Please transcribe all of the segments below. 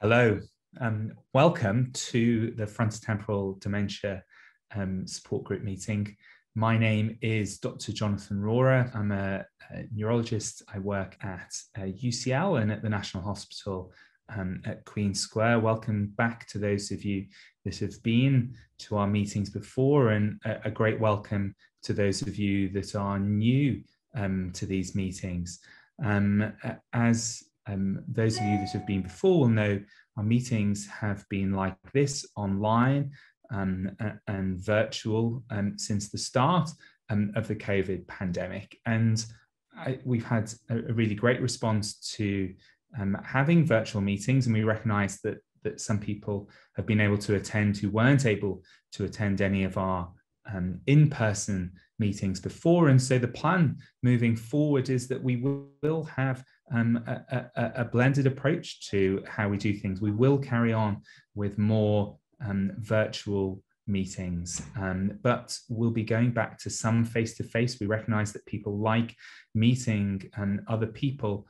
Hello, um, welcome to the frontotemporal dementia um, support group meeting. My name is Dr. Jonathan Rohrer. I'm a, a neurologist. I work at uh, UCL and at the National Hospital um, at Queen Square. Welcome back to those of you that have been to our meetings before, and a, a great welcome to those of you that are new um, to these meetings. Um, as um, those of you that have been before will know our meetings have been like this online um, and virtual um, since the start um, of the COVID pandemic. And I, we've had a, a, really great response to um, having virtual meetings, and we recognize that that some people have been able to attend who weren't able to attend any of our um, in-person meetings before. And so the plan moving forward is that we will have um, a, a, a, blended approach to how we do things. We will carry on with more um, virtual meetings, um, but we'll be going back to some face-to-face. We recognize that people like meeting and other people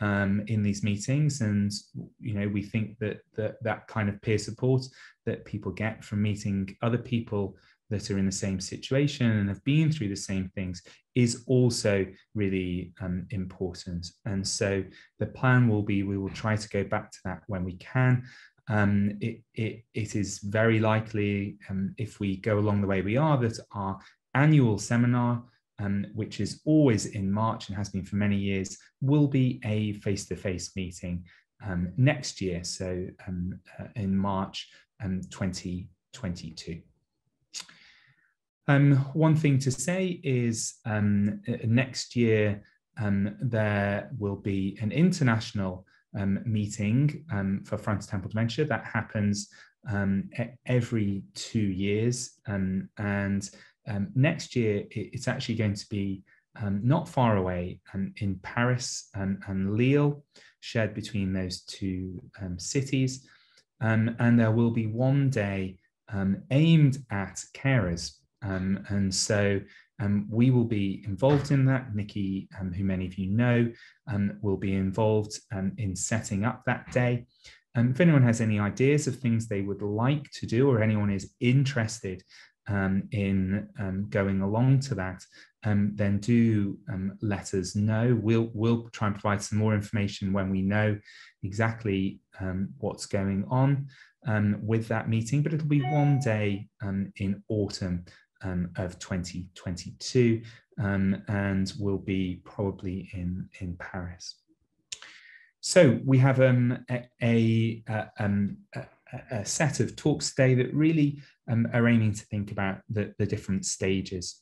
um, in these meetings and you know we think that, that that kind of peer support that people get from meeting other people that are in the same situation and have been through the same things is also really um, important. And so the plan will be we will try to go back to that when we can. Um, it, it, it is very likely, um, if we go along the way we are, that our annual seminar, um, which is always in March and has been for many years, will be a face to face meeting um, next year. So um, uh, in March 2022. Um, one thing to say is um, next year um, there will be an international um, meeting um, for frontotemporal dementia that happens um, every two years. and next year it's actually going to be not far away in Paris and, and, Lille, shared between those two cities. and there will be one day aimed at carers um, and so um, we will be involved in that. Nikki, um, who many of you know, um, will be involved um, in setting up that day. Um, if anyone has any ideas of things they would like to do, or anyone is interested in going along to that, then do let us know. We'll we'll try and provide some more information when we know exactly what's going on with that meeting. But it'll be one day in autumn um, of 2022 um, and will be probably in, in Paris. So we have um, a, a, um, a, set of talks today that really um, are aiming to think about the, the different stages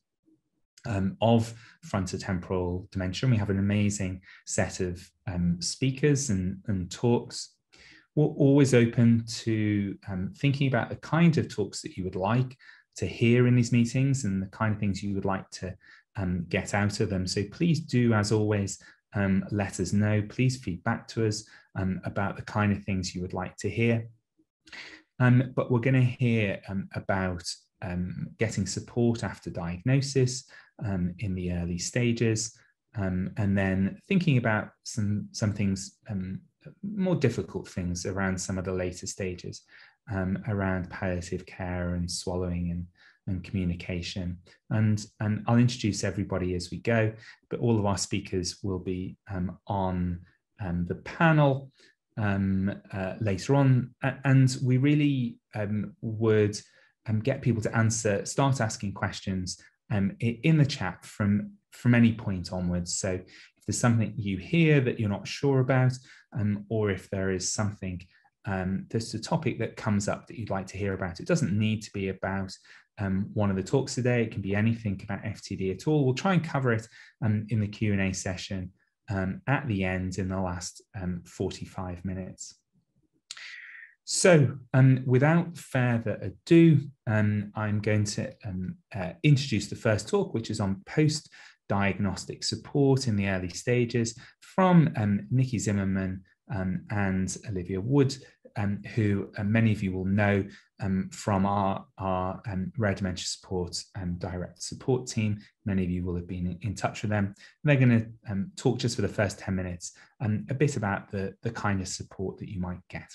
um, of frontotemporal dementia. And we have an amazing set of um, speakers and, and, talks. We're always open to um, thinking about the kind of talks that you would like to hear in these meetings and the kind of things you would like to um, get out of them. So please do, as always, um, let us know. Please feed back to us um, about the kind of things you would like to hear. Um, but we're going to hear um, about um, getting support after diagnosis in the early stages, and then thinking about some some things more difficult things around some of the later stages um, around palliative care and swallowing and, and communication. And, and I'll introduce everybody as we go, but all of our speakers will be um, on um, the panel um, uh, later on. And we really um, would um, get people to answer, start asking questions in the chat from, from any point onwards. So if there's something you hear that you're not sure about, or if there is something um, there's a topic that comes up that you'd like to hear about. It doesn't need to be about um, one of the talks today. It can be anything about FTD at all. We'll try and cover it um, in the Q&A session um, at the end in the last um, 45 minutes. So um, without further ado, I'm going to uh, introduce the first talk, which is on post diagnostic support in the early stages from Nikki Zimmermann, um, and Olivia Wood, um, who uh, many of you will know um, from our, our um, rare dementia support and direct support team. Many of you will have been in, touch with them. They're going to um, talk just for the first 10 minutes um, a bit about the, the kind of support that you might get.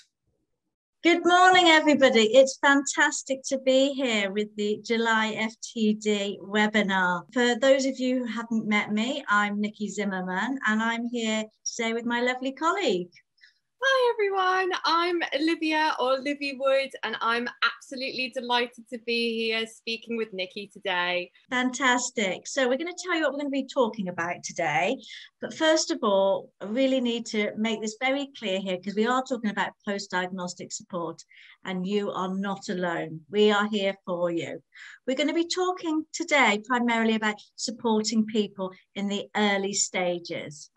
Good morning, everybody. It's fantastic to be here with the July FTD webinar. For those of you who haven't met me, I'm Nikki Zimmermann, and I'm here today with my lovely colleague. Hi everyone, I'm Olivia or Livy Wood, and I'm absolutely delighted to be here speaking with Nikki today. Fantastic. So, we're going to tell you what we're going to be talking about today. But first of all, I really need to make this very clear here because we are talking about post diagnostic support, and you are not alone. We are here for you. We're going to be talking today primarily about supporting people in the early stages.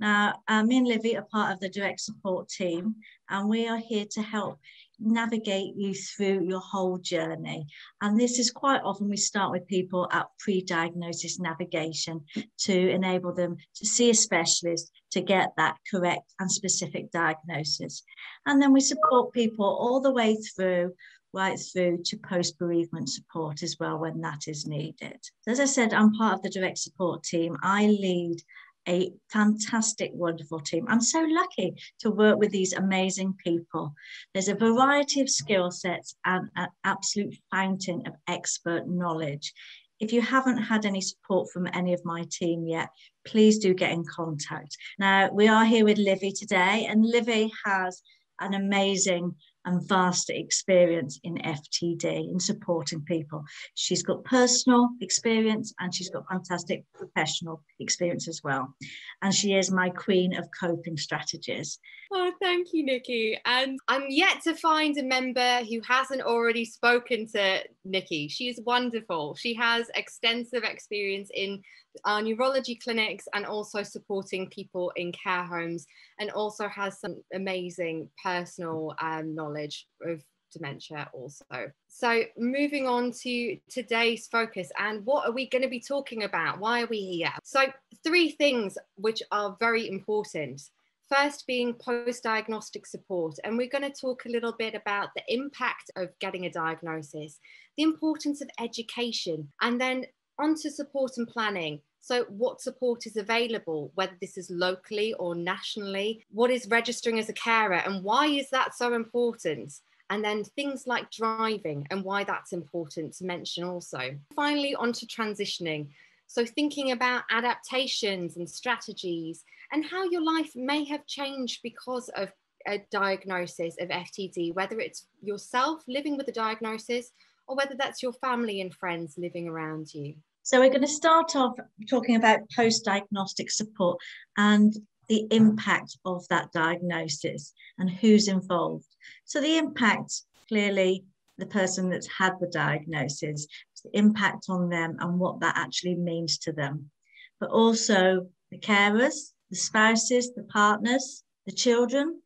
Now, uh, me and Livy are part of the direct support team, and we are here to help navigate you through your whole journey. And this is quite often we start with people at pre diagnosis navigation to enable them to see a specialist to get that correct and specific diagnosis. And then we support people all the way through right through to post bereavement support as well when that is needed. As I said, I'm part of the direct support team. I lead a fantastic, wonderful team. I'm so lucky to work with these amazing people. There's a variety of skill sets and an absolute fountain of expert knowledge. If you haven't had any support from any of my team yet, please do get in contact. Now, we are here with Livy today, and Livy has an amazing and vast experience in FTD in supporting people. She's got personal experience and she's got fantastic professional experience as well. And she is my queen of coping strategies. Oh, thank you, Nikki. And I'm yet to find a member who hasn't already spoken to Nikki. She's wonderful. She has extensive experience in our neurology clinics and also supporting people in care homes and also has some amazing personal um, knowledge of dementia also. So moving on to today's focus and what are we going to be talking about? Why are we here? So three things which are very important. First being post-diagnostic support and we're going to talk a little bit about the impact of getting a diagnosis, the importance of education and then onto support and planning. So, what support is available, whether this is locally or nationally? What is registering as a carer, and why is that so important? And then things like driving and why that's important to mention also. Finally, onto transitioning. So, thinking about adaptations and strategies and how your life may have changed because of a diagnosis of FTD, whether it's yourself living with a diagnosis or whether that's your family and friends living around you. So we're going to start off talking about post-diagnostic support and the impact of that diagnosis and who's involved. So the impact, clearly, the person that's had the diagnosis, the impact on them and what that actually means to them. But also the carers, the spouses, the partners, the children,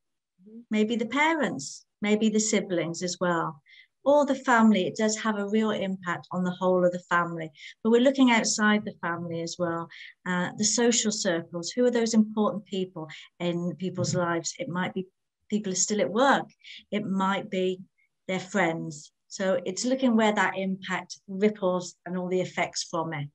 mm-hmm. maybe the parents, maybe the siblings as well or the family, it does have a real impact on the whole of the family. But we're looking outside the family as well. Uh, the social circles, who are those important people in people's mm-hmm. lives? It might be people are still at work, it might be their friends. So it's looking where that impact ripples and all the effects from it.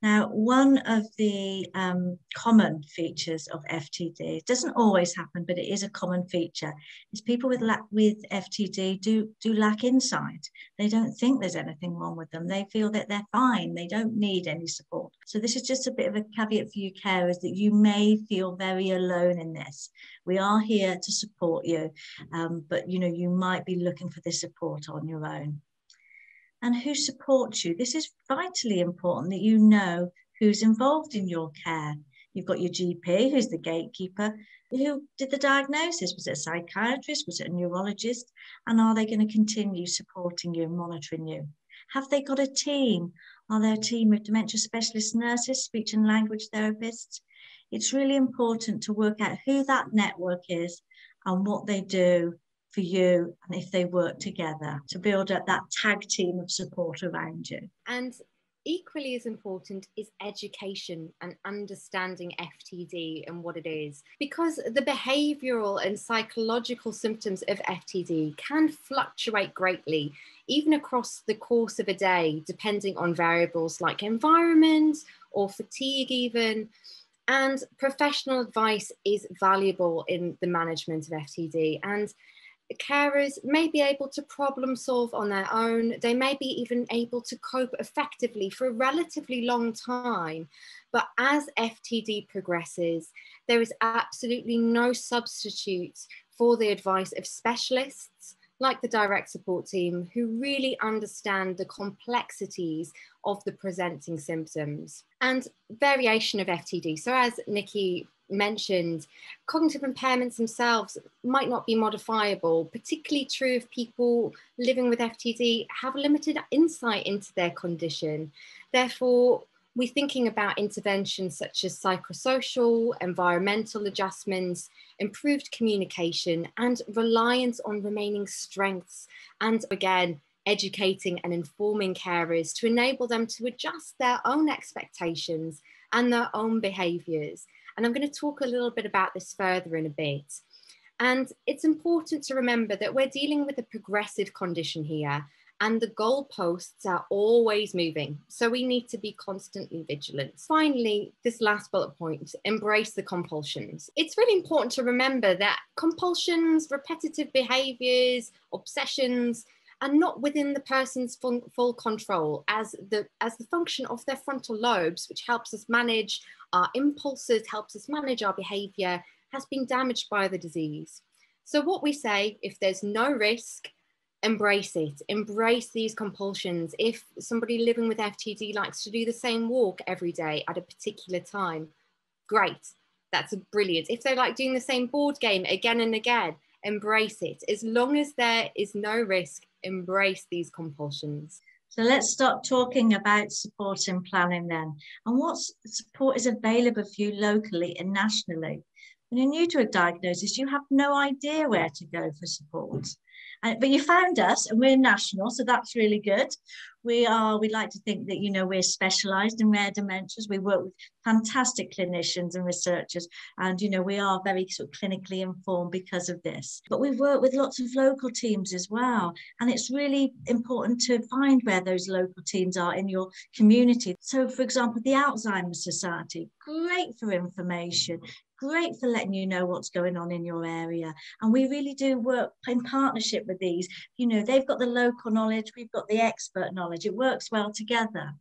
Now, one of the um, common features of FTD, doesn't always happen, but it is a common feature, is people with, with FTD do, do lack insight. They don't think there's anything wrong with them. They feel that they're fine. They don't need any support. So this is just a bit of a caveat for you carers that you may feel very alone in this. We are here to support you, um, but you know, you might be looking for this support on your own and who supports you. This is vitally important that you know who's involved in your care. You've got your GP, who's the gatekeeper. Who did the diagnosis? Was it a psychiatrist? Was it a neurologist? And are they going to continue supporting you and monitoring you? Have they got a team? Are there a team of dementia specialist nurses, speech and language therapists? It's really important to work out who that network is and what they do for you and if they work together to build up that tag team of support around you. And equally as important is education and understanding FTD and what it is. Because the behavioral and psychological symptoms of FTD can fluctuate greatly, even across the course of a day, depending on variables like environment or fatigue, even. And professional advice is valuable in the management of FTD. And carers may be able to problem solve on their own. They may be even able to cope effectively for a relatively long time. But as FTD progresses, there is absolutely no substitute for the advice of specialists like the direct support team who really understand the complexities of the presenting symptoms and variation of FTD. So as Nikki mentioned, cognitive impairments themselves might not be modifiable, particularly true if people living with FTD have limited insight into their condition. Therefore, we're thinking about interventions such as psychosocial, environmental adjustments, improved communication, and reliance on remaining strengths. And again, educating and informing carers to enable them to adjust their own expectations and their own behaviours and I'm going to talk a little bit about this further in a bit. And it's important to remember that we're dealing with a progressive condition here and the goalposts are always moving. So we need to be constantly vigilant. Finally, this last bullet point embrace the compulsions. It's really important to remember that compulsions, repetitive behaviors, obsessions, are not within the person's full, full control as the as the function of their frontal lobes, which helps us manage our impulses, helps us manage our behavior, has been damaged by the disease. So what we say, if there's no risk, embrace it, embrace these compulsions. If somebody living with FTD likes to do the same walk every day at a particular time, great, that's brilliant. If they like doing the same board game again and again, embrace it. As long as there is no risk, embrace these compulsions. So let's start talking about support and planning then. And what support is available for you locally and nationally? When you're new to a diagnosis, you have no idea where to go for support. And, but you found us and we're national, so that's really good. We are, We'd like to think that, you know, we're specialized in rare dementias. We work with fantastic clinicians and researchers, and, you know, we are very sort of clinically informed because of this. But we work with lots of local teams as well. And it's really important to find where those local teams are in your community. So, for example, the Alzheimer's Society, great for information, great for letting you know what's going on in your area. And we really do work in partnership with these. You know, they've got the local knowledge, we've got the expert knowledge. It works well together.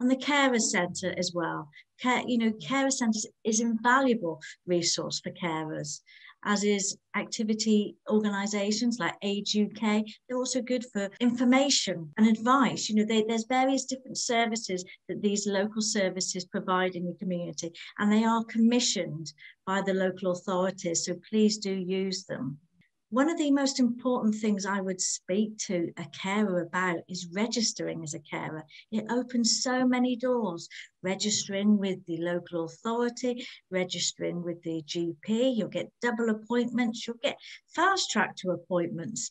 And the carer centre as well. Care, you know, carer centres is invaluable resource for carers as is activity organisations like Age UK. They're also good for information and advice. You know, they, there's various different services that these local services provide in the community, and they are commissioned by the local authorities. So please do use them. One of the most important things I would speak to a carer about is registering as a carer. It opens so many doors. Registering with the local authority, registering with the GP, you'll get double appointments, you'll get fast track to appointments.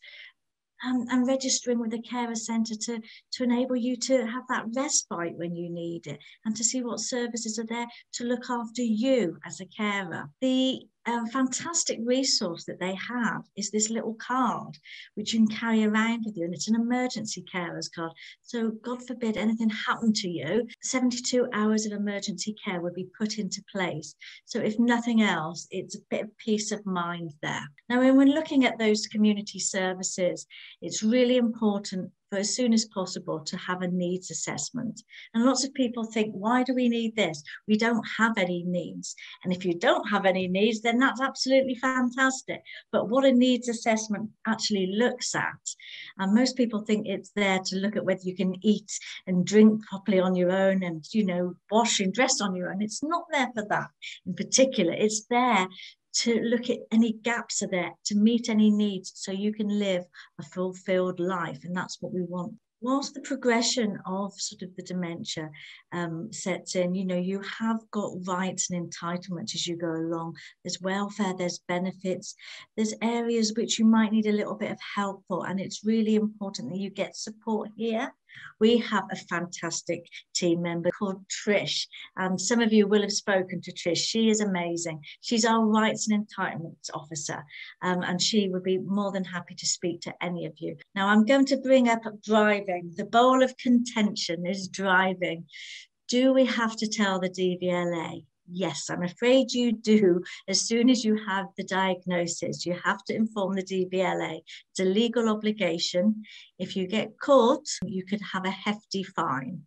Um, and registering with a carer centre to, to enable you to have that respite when you need it and to see what services are there to look after you as a carer. The a fantastic resource that they have is this little card which you can carry around with you and it's an emergency carers card. So god forbid anything happened to you 72 hours of emergency care would be put into place. So if nothing else it's a bit of peace of mind there. Now when we're looking at those community services it's really important for as soon as possible to have a needs assessment. And lots of people think, why do we need this? We don't have any needs. And if you don't have any needs, then that's absolutely fantastic. But what a needs assessment actually looks at, and most people think it's there to look at whether you can eat and drink properly on your own and, you know, wash and dress on your own. It's not there for that in particular. It's there to look at any gaps are there, to meet any needs so you can live a fulfilled life. And that's what we want. Whilst the progression of sort of the dementia um, sets in, you know, you have got rights and entitlements as you go along. There's welfare, there's benefits, there's areas which you might need a little bit of help for. And it's really important that you get support here we have a fantastic team member called Trish, and some of you will have spoken to Trish. She is amazing. She's our rights and entitlements officer, um, and she would be more than happy to speak to any of you. Now, I'm going to bring up driving. The bowl of contention is driving. Do we have to tell the DVLA? Yes, I'm afraid you do. As soon as you have the diagnosis, you have to inform the DVLA. It's a legal obligation. If you get caught, you could have a hefty fine.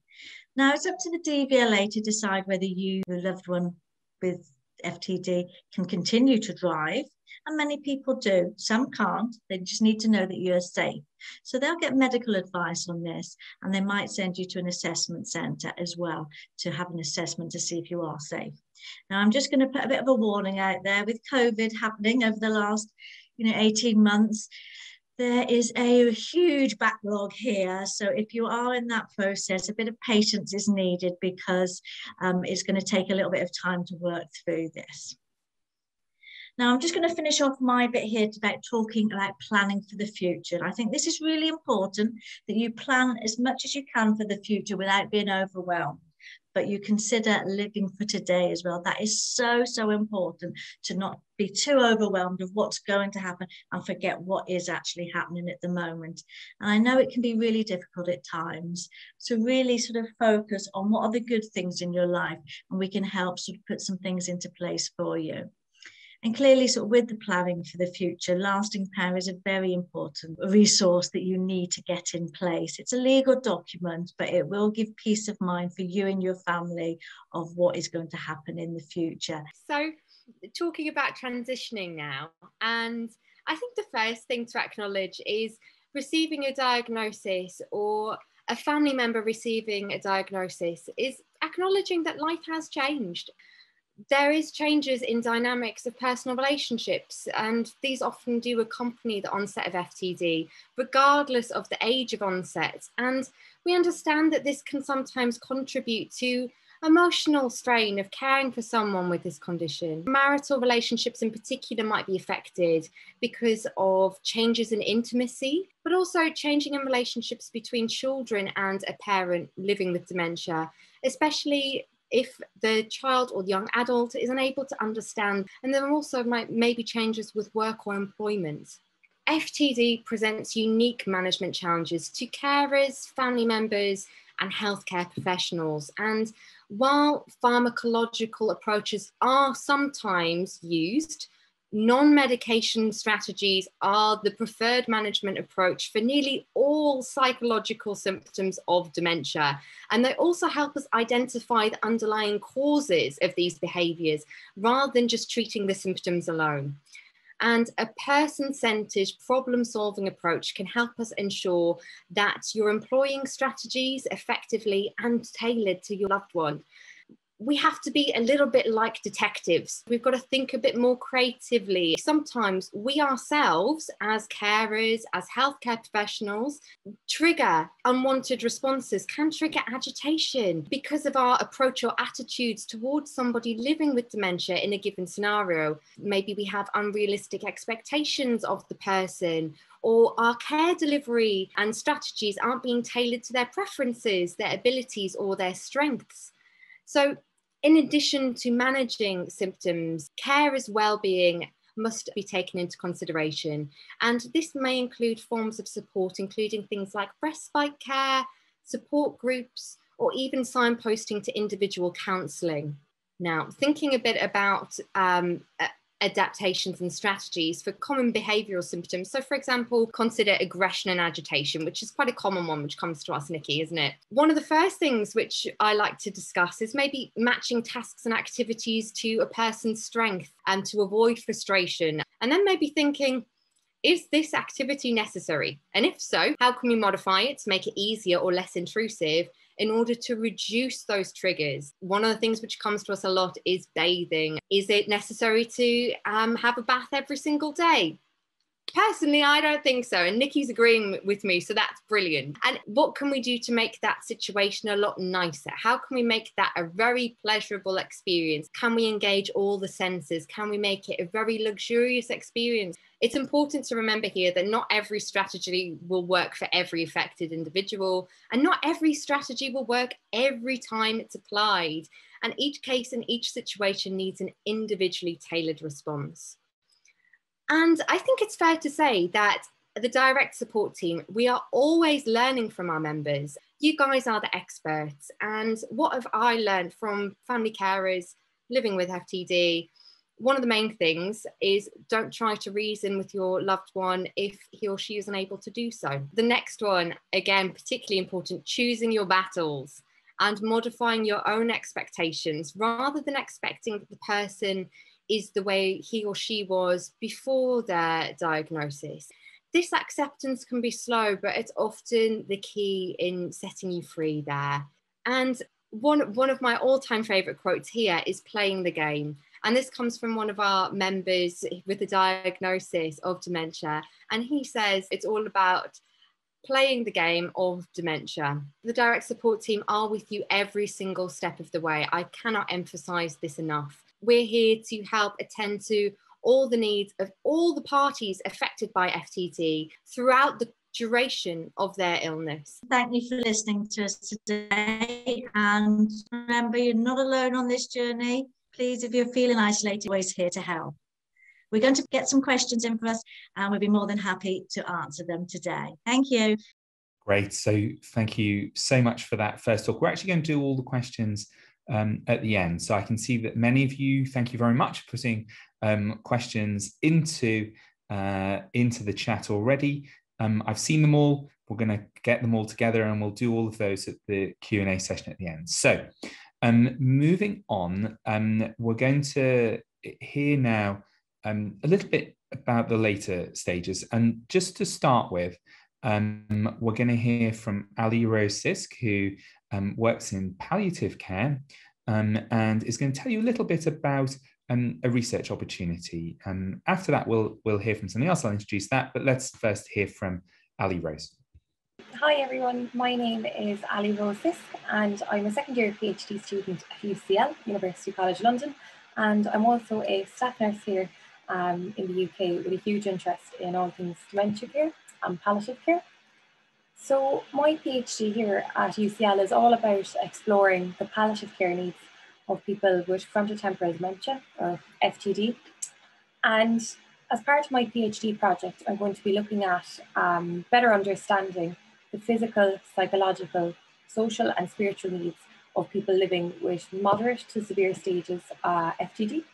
Now it's up to the DVLA to decide whether you, your loved one with FTD, can continue to drive and many people do. Some can't. They just need to know that you're safe. So they'll get medical advice on this and they might send you to an assessment centre as well to have an assessment to see if you are safe. Now, I'm just going to put a bit of a warning out there with COVID happening over the last you know, 18 months. There is a huge backlog here. So if you are in that process, a bit of patience is needed because um, it's going to take a little bit of time to work through this. Now, I'm just going to finish off my bit here about talking about planning for the future. And I think this is really important that you plan as much as you can for the future without being overwhelmed. But you consider living for today as well. That is so, so important to not be too overwhelmed of what's going to happen and forget what is actually happening at the moment. And I know it can be really difficult at times. So, really sort of focus on what are the good things in your life, and we can help sort of put some things into place for you. And clearly, sort of with the planning for the future, lasting power is a very important resource that you need to get in place. It's a legal document, but it will give peace of mind for you and your family of what is going to happen in the future. So, talking about transitioning now, and I think the first thing to acknowledge is receiving a diagnosis or a family member receiving a diagnosis is acknowledging that life has changed there is changes in dynamics of personal relationships and these often do accompany the onset of FTD regardless of the age of onset and we understand that this can sometimes contribute to emotional strain of caring for someone with this condition. Marital relationships in particular might be affected because of changes in intimacy, but also changing in relationships between children and a parent living with dementia, especially if the child or young adult is unable to understand, and there also might maybe changes with work or employment. FTD presents unique management challenges to carers, family members, and healthcare professionals. And while pharmacological approaches are sometimes used, non medication strategies are the preferred management approach for nearly all psychological symptoms of dementia. And they also help us identify the underlying causes of these behaviors rather than just treating the symptoms alone. And a person centered problem solving approach can help us ensure that you're employing strategies effectively and tailored to your loved one we have to be a little bit like detectives. We've got to think a bit more creatively. Sometimes we ourselves, as carers, as healthcare professionals, trigger unwanted responses, can trigger agitation because of our approach or attitudes towards somebody living with dementia in a given scenario. Maybe we have unrealistic expectations of the person or our care delivery and strategies aren't being tailored to their preferences, their abilities, or their strengths. So in addition to managing symptoms, carers' well-being must be taken into consideration. And this may include forms of support, including things like respite care, support groups, or even signposting to individual counselling. Now, thinking a bit about um, adaptations and strategies for common behavioral symptoms. So, for example, consider aggression and agitation, which is quite a common one which comes to us, Nikki, isn't it? One of the first things which I like to discuss is maybe matching tasks and activities to a person's strength and to avoid frustration. And then maybe thinking, is this activity necessary? And if so, how can we modify it to make it easier or less intrusive? In order to reduce those triggers. One of the things which comes to us a lot is bathing. Is it necessary to um, have a bath every single day? Personally, I don't think so. And Nikki's agreeing with me, so that's brilliant. And what can we do to make that situation a lot nicer? How can we make that a very pleasurable experience? Can we engage all the senses? Can we make it a very luxurious experience? It's important to remember here that not every strategy will work for every affected individual, and not every strategy will work every time it's applied. And each case and each situation needs an individually tailored response. And I think it's fair to say that the direct support team, we are always learning from our members. You guys are the experts. And what have I learned from family carers, living with FTD, one of the main things is don't try to reason with your loved one if he or she is unable to do so. The next one, again, particularly important, choosing your battles and modifying your own expectations rather than expecting the person is the way he or she was before their diagnosis. This acceptance can be slow, but it's often the key in setting you free there. And one, one of my all time favorite quotes here is playing the game. And this comes from one of our members with a diagnosis of dementia. And he says it's all about playing the game of dementia. The direct support team are with you every single step of the way. I cannot emphasize this enough. We're here to help attend to all the needs of all the parties affected by FTD throughout the duration of their illness. Thank you for listening to us today. And remember, you're not alone on this journey. Please, if you're feeling isolated, always here to help. We're going to get some questions in for us and we'll be more than happy to answer them today. Thank you. Great. So thank you so much for that first talk. We're actually going to do all the questions um, at the end. So I can see that many of you, thank you very much for putting um, questions into, uh, into the chat already. Um, I've seen them all. We're going to get them all together and we'll do all of those at the Q&A session at the end. So um, moving on, um, we're going to hear now um, a little bit about the later stages. And just to start with, um, we're going to hear from Ali Rose Sisk, who um, works in palliative care um, and is going to tell you a little bit about um, a research opportunity. Um, after that, we'll, we'll hear from something else. I'll introduce that, but let's first hear from Ali Rose. Hi everyone, my name is Ali Rose Sisk and I'm a second year PhD student at UCL, University College London, and I'm also a staff nurse here um, in the UK with a huge interest in all things dementia care and palliative care. So my PhD here at UCL is all about exploring the palliative care needs of people with frontotemporal dementia or FTD. And as part of my PhD project, I'm going to be looking at um, better understanding the physical, psychological, social and spiritual needs of people living with moderate to severe stages uh, FTD.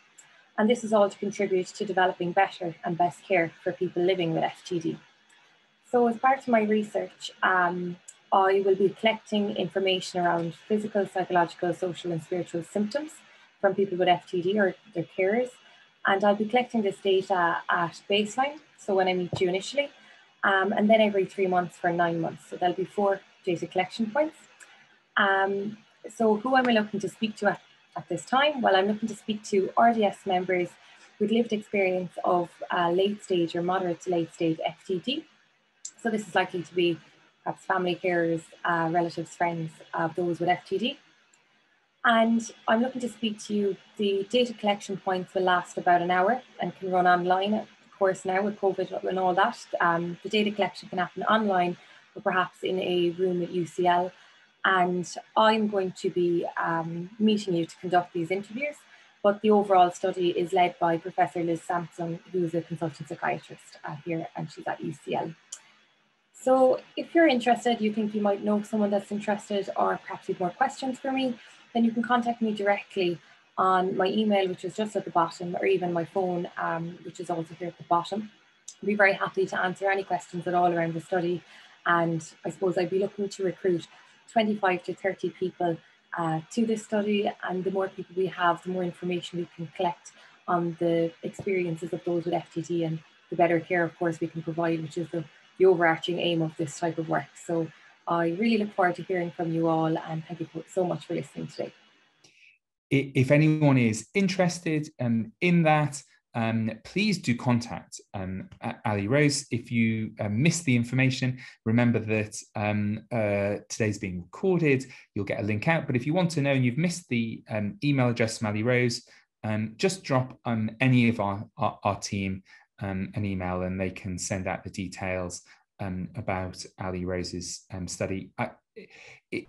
And this is all to contribute to developing better and best care for people living with FTD. So as part of my research, um, I will be collecting information around physical, psychological, social and spiritual symptoms from people with FTD or their carers. And I'll be collecting this data at baseline, so when I meet you initially, um, and then every three months for nine months. So there'll be four data collection points. Um, so who am I looking to speak to at, at this time? Well, I'm looking to speak to RDS members with lived experience of uh, late stage or moderate to late stage FTD. So this is likely to be perhaps family carers, uh, relatives, friends of those with FTD. And I'm looking to speak to you. The data collection points will last about an hour and can run online. Of course, now with COVID and all that, um, the data collection can happen online or perhaps in a room at UCL and I'm going to be um, meeting you to conduct these interviews. But the overall study is led by Professor Liz Sampson, who's a consultant psychiatrist uh, here, and she's at UCL. So if you're interested, you think you might know someone that's interested, or perhaps you've more questions for me, then you can contact me directly on my email, which is just at the bottom, or even my phone, um, which is also here at the bottom. I'd be very happy to answer any questions at all around the study. And I suppose I'd be looking to recruit 25 to 30 people uh, to this study. And the more people we have, the more information we can collect on the experiences of those with FTD and the better care, of course, we can provide, which is the, the overarching aim of this type of work. So I really look forward to hearing from you all and thank you so much for listening today. If anyone is interested um, in that, um, please do contact um, Ali Rose. If you uh, missed the information, remember that um, uh, today's being recorded. You'll get a link out. But if you want to know and you've missed the um, email address from Ali Rose, um, just drop any of our, our, our team an email and they can send out the details about Ali Rose's study. I, it,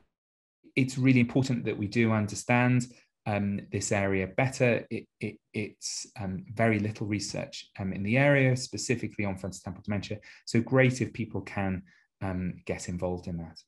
it's really important that we do understand um, this area better. It, it, it's um, very little research um, in the area, specifically on frontotemporal dementia. So great if people can um, get involved in that.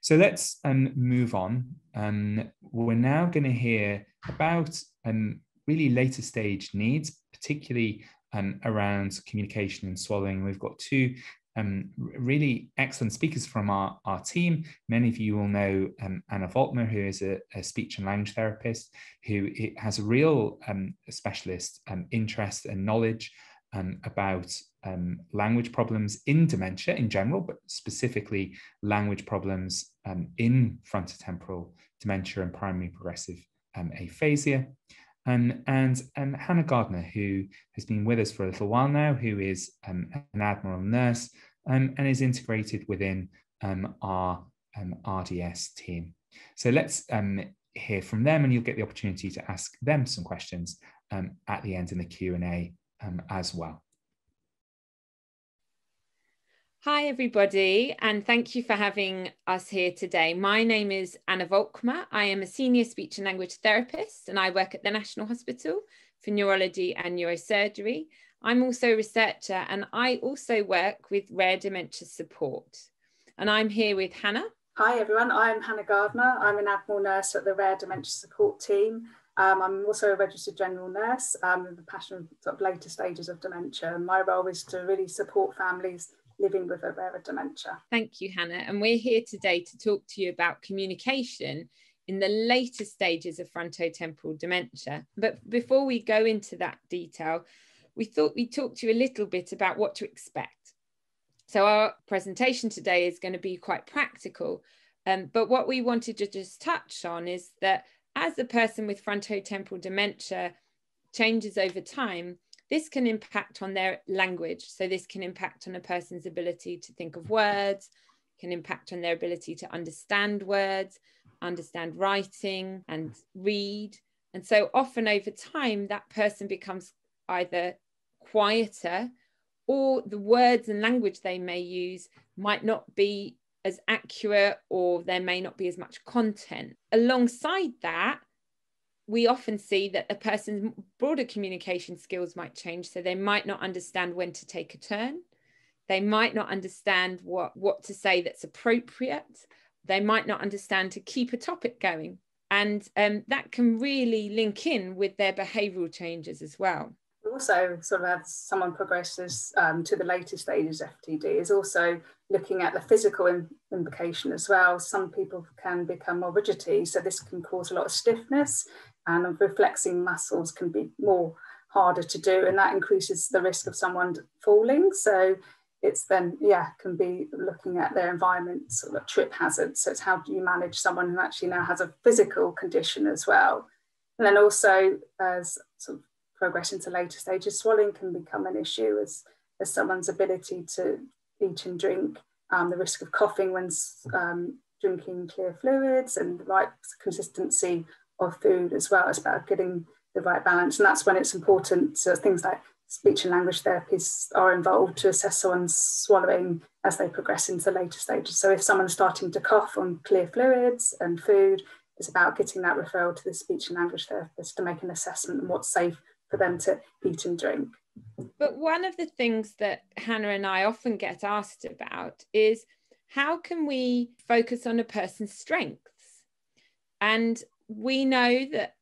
So let's um, move on. Um, we're now going to hear about um, really later stage needs, particularly um, around communication and swallowing. We've got two um, really excellent speakers from our, our team. Many of you will know um, Anna Volkmer, who is a, a, speech and language therapist, who has a real um, specialist um, interest and knowledge um, about um, language problems in dementia in general, but specifically language problems in frontotemporal dementia and primary progressive aphasia. Um, and um, Hannah Gardner, who has been with us for a little while now, who is um, an Admiral nurse um, and is integrated within um, our um, RDS team. So let's hear from them and you'll get the opportunity to ask them some questions at the end in the Q&A as well. Hi, everybody, and thank you for having us here today. My name is Anna Volkmer. I am a senior speech and language therapist, and I work at the National Hospital for Neurology and Neurosurgery. I'm also a researcher, and I also work with rare dementia support. And I'm here with Hannah. Hi, everyone. I'm Hannah Gardner. I'm an Admiral nurse at the Rare Dementia Support Team. Um, I'm also a registered general nurse um, with a passion for sort of later stages of dementia. My role is to really support families living with a rare dementia. Thank you, Hannah. And we're here today to talk to you about communication in the later stages of frontotemporal dementia. But before we go into that detail, we thought we'd talk to you a little bit about what to expect. So, our presentation today is going to be quite practical. Um, but what we wanted to just touch on is that as a person with frontotemporal dementia changes over time, this can impact on their language. So this can impact on a person's ability to think of words, can impact on their ability to understand words, understand writing and read. And so often over time, that person becomes either quieter or the words and language they may use might not be as accurate or there may not be as much content. Alongside that, we often see that a person's broader communication skills might change. So they might not understand when to take a turn. They might not understand what, what to say that's appropriate. They might not understand to keep a topic going. And um, that can really link in with their behavioural changes as well. Also, sort of as someone progresses um, to the later stages of FTD, is also looking at the physical implication as well. Some people can become more rigidity, so this can cause a lot of stiffness and reflexing muscles can be more harder to do and that increases the risk of someone falling. So it's then yeah can be looking at their environment sort of trip hazards. So it's how do you manage someone who actually now has a physical condition as well? And then also as sort of progress into later stages swallowing can become an issue as as someone's ability to eat and drink um, the risk of coughing when um, drinking clear fluids and the right consistency of food as well. It's about getting the right balance. And that's when it's important so things like speech and language therapies are involved to assess someone's swallowing as they progress into later stages. So if someone's starting to cough on clear fluids and food, it's about getting that referral to the speech and language therapist to make an assessment on what's safe for them to eat and drink. But one of the things that Hannah and I often get asked about is how can we focus on a person's strengths? And we know that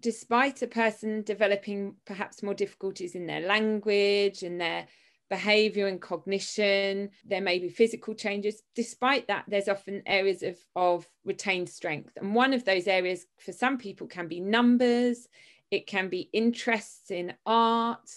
despite a person developing perhaps more difficulties in their language and their behavior and cognition there may be physical changes. Despite that there's often areas of, of retained strength. And one of those areas for some people can be numbers. It can be interests in art.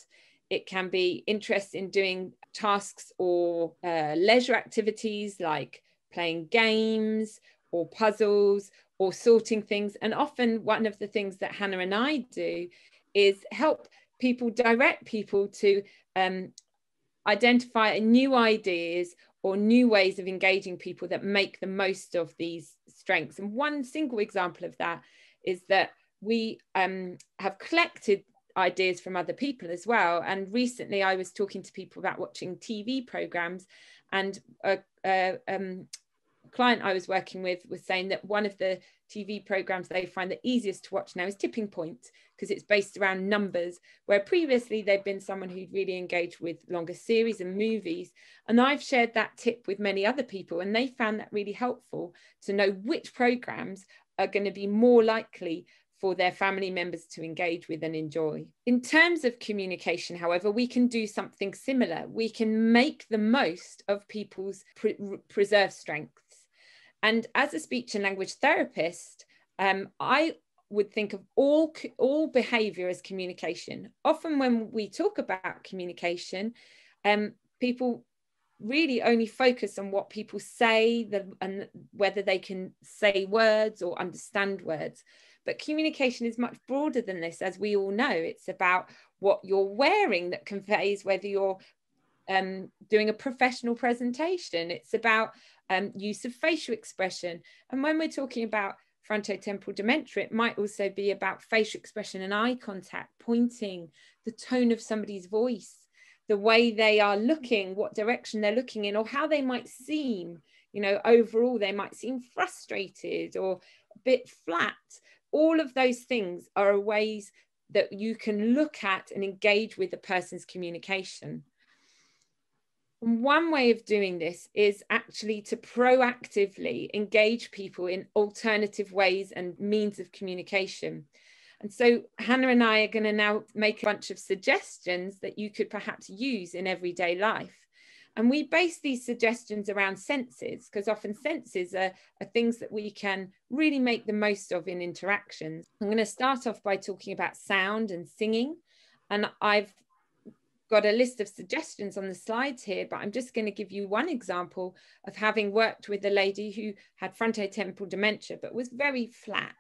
It can be interest in doing tasks or uh, leisure activities like playing games or puzzles or sorting things. And often, one of the things that Hannah and I do is help people direct people to um, identify new ideas or new ways of engaging people that make the most of these strengths. And one single example of that is that we um, have collected ideas from other people as well. And recently, I was talking to people about watching TV programs, and a, a, um, client I was working with was saying that one of the TV programs they find the easiest to watch now is Tipping Point because it's based around numbers, where previously they've been someone who'd really engaged with longer series and movies. And I've shared that tip with many other people, and they found that really helpful to know which programs are going to be more likely for their family members to engage with and enjoy. In terms of communication, however, we can do something similar. We can make the most of people's pre- preserved strengths. And as a speech and language therapist, um, I would think of all all behavior as communication. Often when we talk about communication, um, people really only focus on what people say the, and whether they can say words or understand words. But communication is much broader than this, as we all know. It's about what you're wearing that conveys whether you're um, doing a professional presentation. It's about um, use of facial expression. And when we're talking about frontotemporal dementia, it might also be about facial expression and eye contact, pointing, the tone of somebody's voice, the way they are looking, what direction they're looking in, or how they might seem. You know, overall, they might seem frustrated or a bit flat. All of those things are ways that you can look at and engage with a person's communication. One way of doing this is actually to proactively engage people in alternative ways and means of communication. And so Hannah and I are going to now make a bunch of suggestions that you could perhaps use in everyday life. And we base these suggestions around senses because often senses are, are things that we can really make the most of in interactions. I'm going to start off by talking about sound and singing. And I've got a list of suggestions on the slides here, but I'm just going to give you one example of having worked with a lady who had frontotemporal dementia, but was very flat.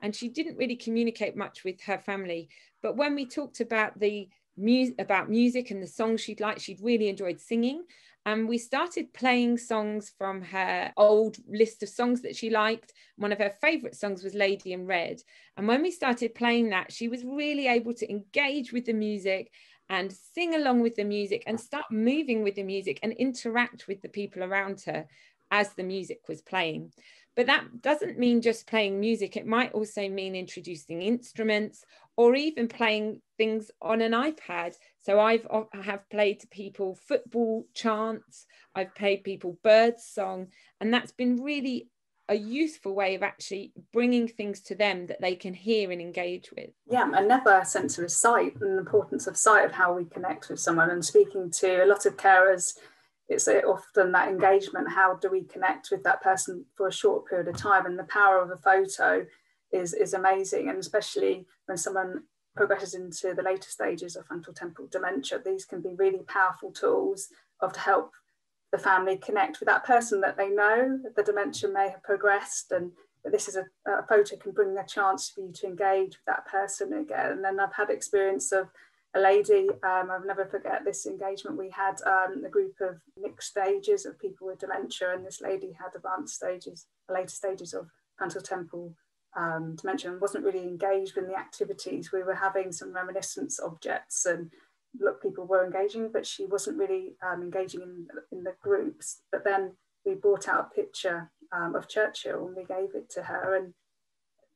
And she didn't really communicate much with her family. But when we talked about the music, about music and the songs she'd like, she'd really enjoyed singing. And we started playing songs from her old list of songs that she liked. One of her favorite songs was Lady in Red. And when we started playing that, she was really able to engage with the music and sing along with the music and start moving with the music and interact with the people around her as the music was playing. But that doesn't mean just playing music. It might also mean introducing instruments or even playing things on an iPad. So I've uh, I have played to people football chants, I've played people birds song, and that's been really a useful way of actually bringing things to them that they can hear and engage with. Yeah, another sensor is sight and the importance of sight of how we connect with someone. And speaking to a lot of carers, it's often that engagement. How do we connect with that person for a short period of time? And the power of a photo is, is amazing. And especially when someone progresses into the later stages of frontal temporal dementia, these can be really powerful tools of to help the family connect with that person that they know the dementia may have progressed and this is a, a, photo can bring a chance for you to engage with that person again. And then i've had experience of a lady um, i'll never forget this engagement we had um, a group of mixed stages of people with dementia and this lady had advanced stages later stages of frontotemporal um, dementia and wasn't really engaged in the activities. We were having some reminiscence objects and look, people were engaging, but she wasn't really um, engaging in, in the groups. But then we brought out a picture um, of Churchill and we gave it to her. And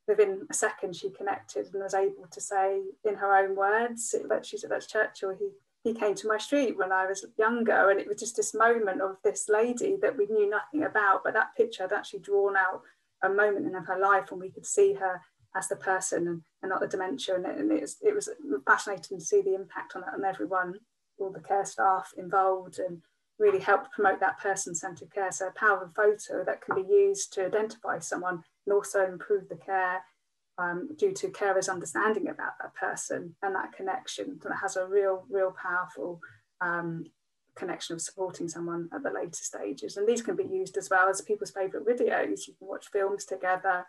within a second, she connected and was able to say in her own words that she said, That's Churchill. He, he came to my street when I was younger. And it was just this moment of this lady that we knew nothing about. But that picture had actually drawn out a moment in her life when we could see her as the person and, and not the dementia. And, it, and it, was, it was fascinating to see the impact on, on everyone, all the care staff involved, and really helped promote that person-centered care. So a powerful photo that can be used to identify someone and also improve the care um, due to carers' understanding about that person and that connection that has a real, real powerful um, connection of supporting someone at the later stages. And these can be used as well as people's favourite videos. You can watch films together.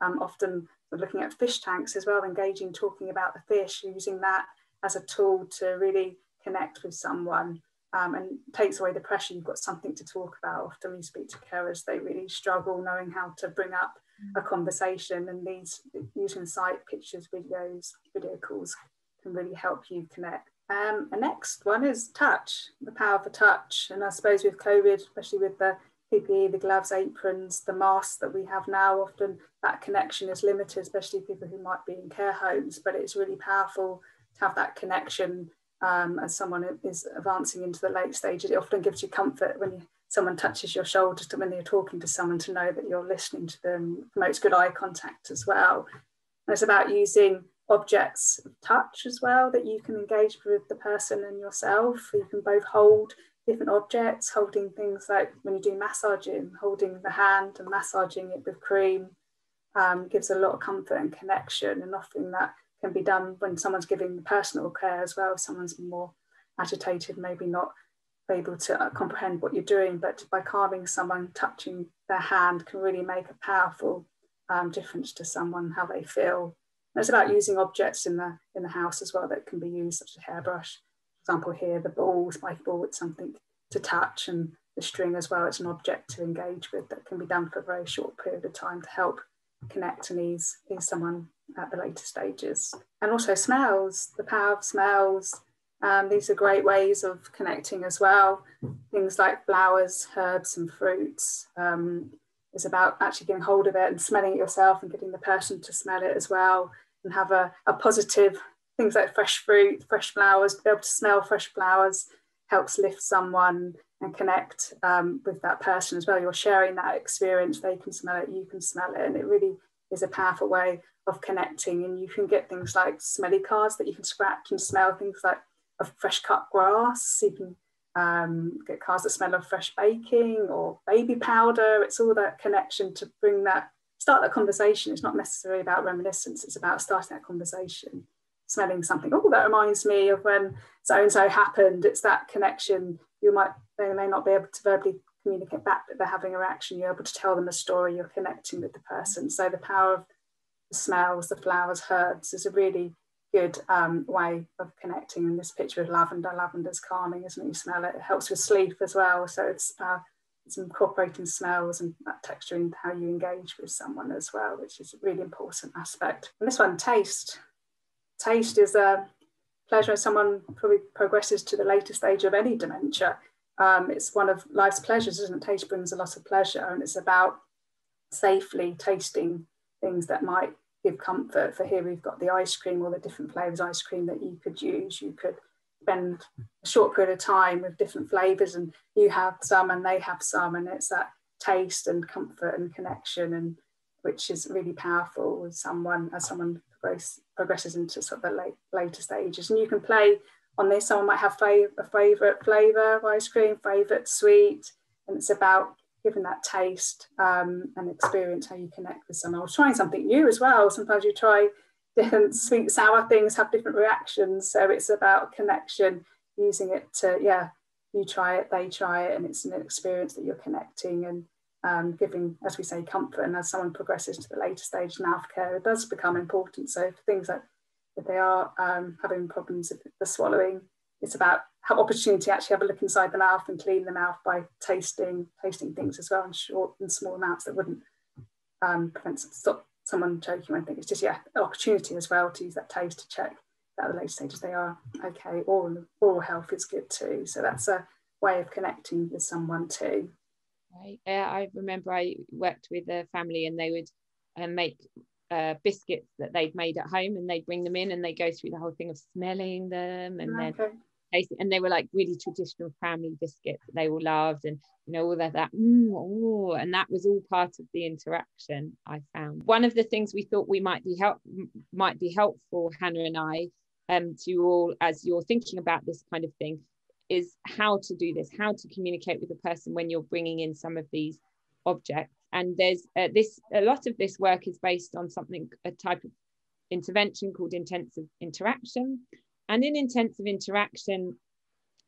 Um, often looking at fish tanks as well, engaging, talking about the fish, using that as a tool to really connect with someone um, and takes away the pressure. You've got something to talk about. Often you speak to carers, they really struggle knowing how to bring up a conversation and these using sight pictures, videos, video calls can really help you connect. Um, the next one is touch, the power of touch. And I suppose with COVID, especially with the PPE, the gloves, aprons, the masks that we have now, often that connection is limited, especially people who might be in care homes, but it's really powerful to have that connection um, as someone is advancing into the late stages. It often gives you comfort when you, someone touches your shoulder to when you're talking to someone to know that you're listening to them, promotes good eye contact as well. And it's about using objects of touch as well that you can engage with the person and yourself. You can both hold different objects, holding things like when you do massaging, holding the hand and massaging it with cream um, gives a lot of comfort and connection, and often that can be done when someone's giving personal care as well. If someone's more agitated, maybe not able to uh, comprehend what you're doing, but by calming someone, touching their hand can really make a powerful um, difference to someone, how they feel. And it's about using objects in the in the house as well that can be used, such as a hairbrush, example here, the ball, spike ball, it's something to touch and the string as well, it's an object to engage with that can be done for a very short period of time to help connect and ease, ease someone at the later stages. And also smells, the power of smells. Um, these are great ways of connecting as well. Things like flowers, herbs and fruits um, is about actually getting hold of it and smelling it yourself and getting the person to smell it as well and have a, a positive things like fresh fruit, fresh flowers, to be able to smell fresh flowers helps lift someone and connect um, with that person as well. You're sharing that experience, they can smell it, you can smell it, and it really is a powerful way of connecting. And you can get things like smelly cards that you can scratch and smell things like fresh cut grass. You can um, get cards that smell of fresh baking or baby powder. It's all that connection to bring that, start that conversation. It's not necessarily about reminiscence, it's about starting that conversation smelling something. Oh, that reminds me of when so and so happened. It's that connection. You might they may not be able to verbally communicate back, but they're having a reaction. You're able to tell them a story. You're connecting with the person. So the power of the smells, the flowers, herbs is a really good um, way of connecting. In this picture of lavender, lavender's calming, isn't it? You smell it. It helps with sleep as well. So it's uh, it's incorporating smells and that texture in how you engage with someone as well, which is a really important aspect. And this one, taste taste is a pleasure as someone probably progresses to the later stage of any dementia. Um, it's one of life's pleasures, isn't it? Taste brings a lot of pleasure, and it's about safely tasting things that might give comfort. For here, we've got the ice cream, all the different flavors ice cream that you could use. You could spend a short period of time with different flavors, and you have some, and they have some, and it's that taste and comfort and connection, and which is really powerful with someone as someone progresses into sort of the late, later stages. And you can play on this. Someone might have fav- a favourite flavour of ice cream, favourite sweet, and it's about giving that taste um, and experience how you connect with someone. Was trying something new as well. Sometimes you try different sweet, sour things, have different reactions. So it's about connection, using it to, yeah, you try it, they try it, and it's an experience that you're connecting and um, giving, as we say, comfort. And as someone progresses to the later stage in care, it does become important. So for things like if they are um, having problems with the swallowing, it's about have opportunity to actually have a look inside the mouth and clean the mouth by tasting tasting things as well in short and small amounts that wouldn't um, prevent stop someone choking or anything. It's just yeah, opportunity as well to use that taste to check that at the later stages they are okay. Oral oral health is good too. So that's a way of connecting with someone too. Right. Yeah, I remember I worked with a family and they would um, make uh, biscuits that they'd made at home and they'd bring them in and they go through the whole thing of smelling them and okay. then and they were like really traditional family biscuits that they all loved and you know all that that mm, and that was all part of the interaction I found one of the things we thought we might be help might be helpful Hannah and I um to you all as you're thinking about this kind of thing is how to do this, how to communicate with the person when you're bringing in some of these objects. And there's uh, this, a lot of this work is based on something, a type of intervention called intensive interaction. And in intensive interaction,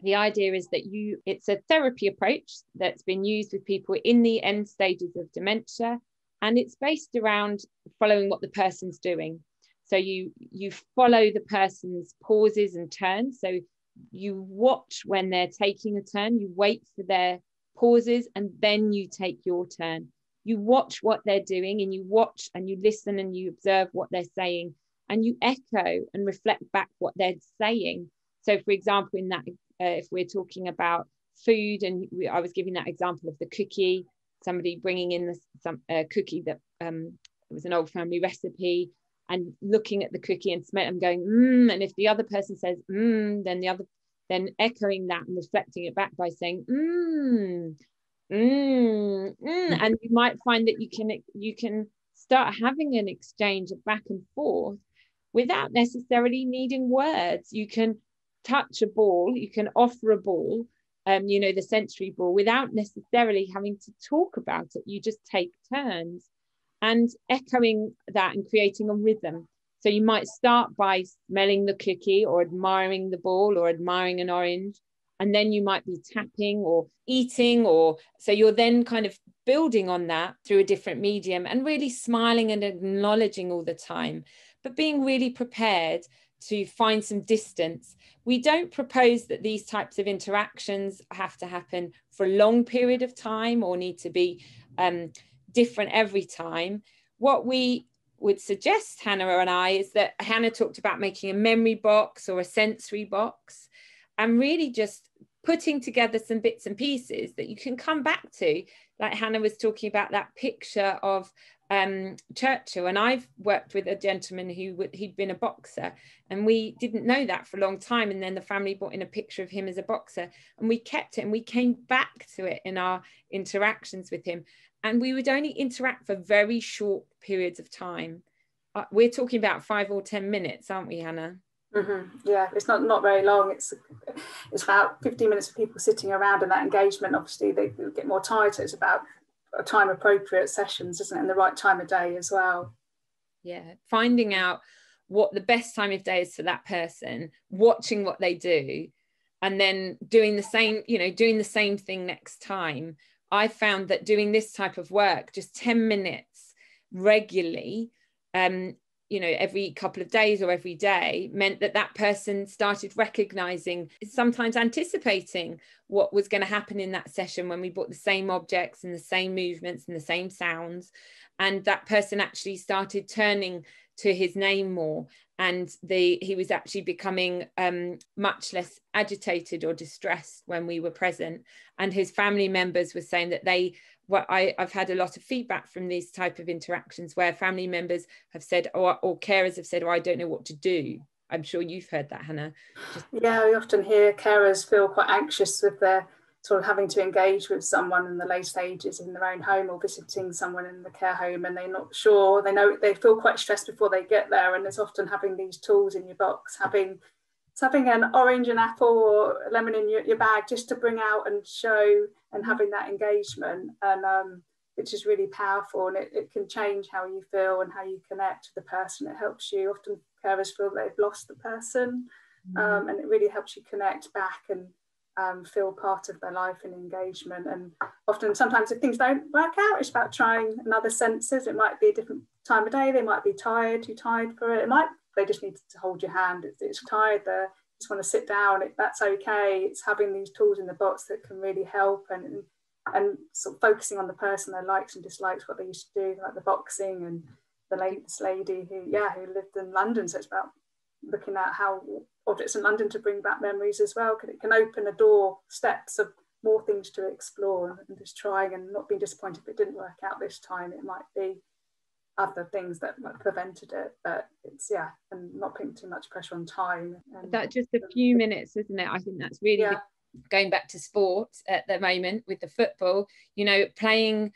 the idea is that you, it's a therapy approach that's been used with people in the end stages of dementia. And it's based around following what the person's doing. So you you follow the person's pauses and turns. So you watch when they're taking a turn, you wait for their pauses, and then you take your turn. You watch what they're doing, and you watch and you listen and you observe what they're saying, and you echo and reflect back what they're saying. So, for example, in that, uh, if we're talking about food and we, I was giving that example of the cookie somebody bringing in the, some uh, cookie that um, was an old family recipe and looking at the cookie and smell and going mm, and if the other person says mm, then the other then echoing that and reflecting it back by saying mm, mm, mm. and you might find that you can you can start having an exchange of back and forth without necessarily needing words. You can touch a ball you can offer a ball um, you know the sensory ball without necessarily having to talk about it. You just take turns and echoing that and creating a rhythm. So you might start by smelling the cookie or admiring the ball or admiring an orange and then you might be tapping or eating or so you're then kind of building on that through a different medium and really smiling and acknowledging all the time but being really prepared to find some distance. We don't propose that these types of interactions have to happen for a long period of time or need to be um, different every time what we would suggest hannah and i is that hannah talked about making a memory box or a sensory box and really just putting together some bits and pieces that you can come back to like hannah was talking about that picture of um, Churchill, and I've worked with a gentleman who he'd been a boxer, and we didn't know that for a long time. And then the family brought in a picture of him as a boxer, and we kept it, and we came back to it in our interactions with him. And we would only interact for very short periods of time. Uh, we're talking about five or ten minutes, aren't we, Hannah? Mm-hmm. Yeah, it's not not very long. It's it's about 15 minutes of people sitting around and that engagement. Obviously, they get more tired. So it's about a time appropriate sessions, isn't it? And the right time of day as well. Yeah, finding out what the best time of day is for that person, watching what they do, and then doing the same. You know, doing the same thing next time. I found that doing this type of work, just 10 minutes regularly, um, you know every couple of days or every day meant that that person started recognizing sometimes anticipating what was going to happen in that session when we brought the same objects and the same movements and the same sounds. And that person actually started turning to his name more and the he was actually becoming um, much less agitated or distressed when we were present. And his family members were saying that they I, have had a lot of feedback from these type of interactions where family members have said or, or carers have said oh I don't know what to do. I'm sure you've heard that Hannah. Just- yeah we often hear carers feel quite anxious with their sort of having to engage with someone in the late stages in their own home or visiting someone in the care home and they're not sure they know they feel quite stressed before they get there. And it's often having these tools in your box having having an orange and apple or lemon in your, your bag just to bring out and show and having that engagement. And um, which is really powerful and it, it can change how you feel and how you connect with the person. It helps you. Often carers feel they've lost the person mm. um, and it really helps you connect back and um, feel part of their life and engagement. And often, sometimes if things don't work out, it's about trying another senses. It might be a different time of day. They might be tired, too tired for it. It might they just need to hold your hand. It's, it's tired. They just want to sit down. It, that's okay. It's having these tools in the box that can really help and and sort of focusing on the person, their likes and dislikes, what they used to do, like the boxing and the latest lady who yeah who lived in London. So it's about looking at how objects in London to bring back memories as well. Because it can open a door, steps of more things to explore and just trying and not being disappointed if it didn't work out this time. It might be other things that prevented it but it's yeah and not putting too much pressure on time and that just a few minutes isn't it i think that's really yeah. going back to sport at the moment with the football you know playing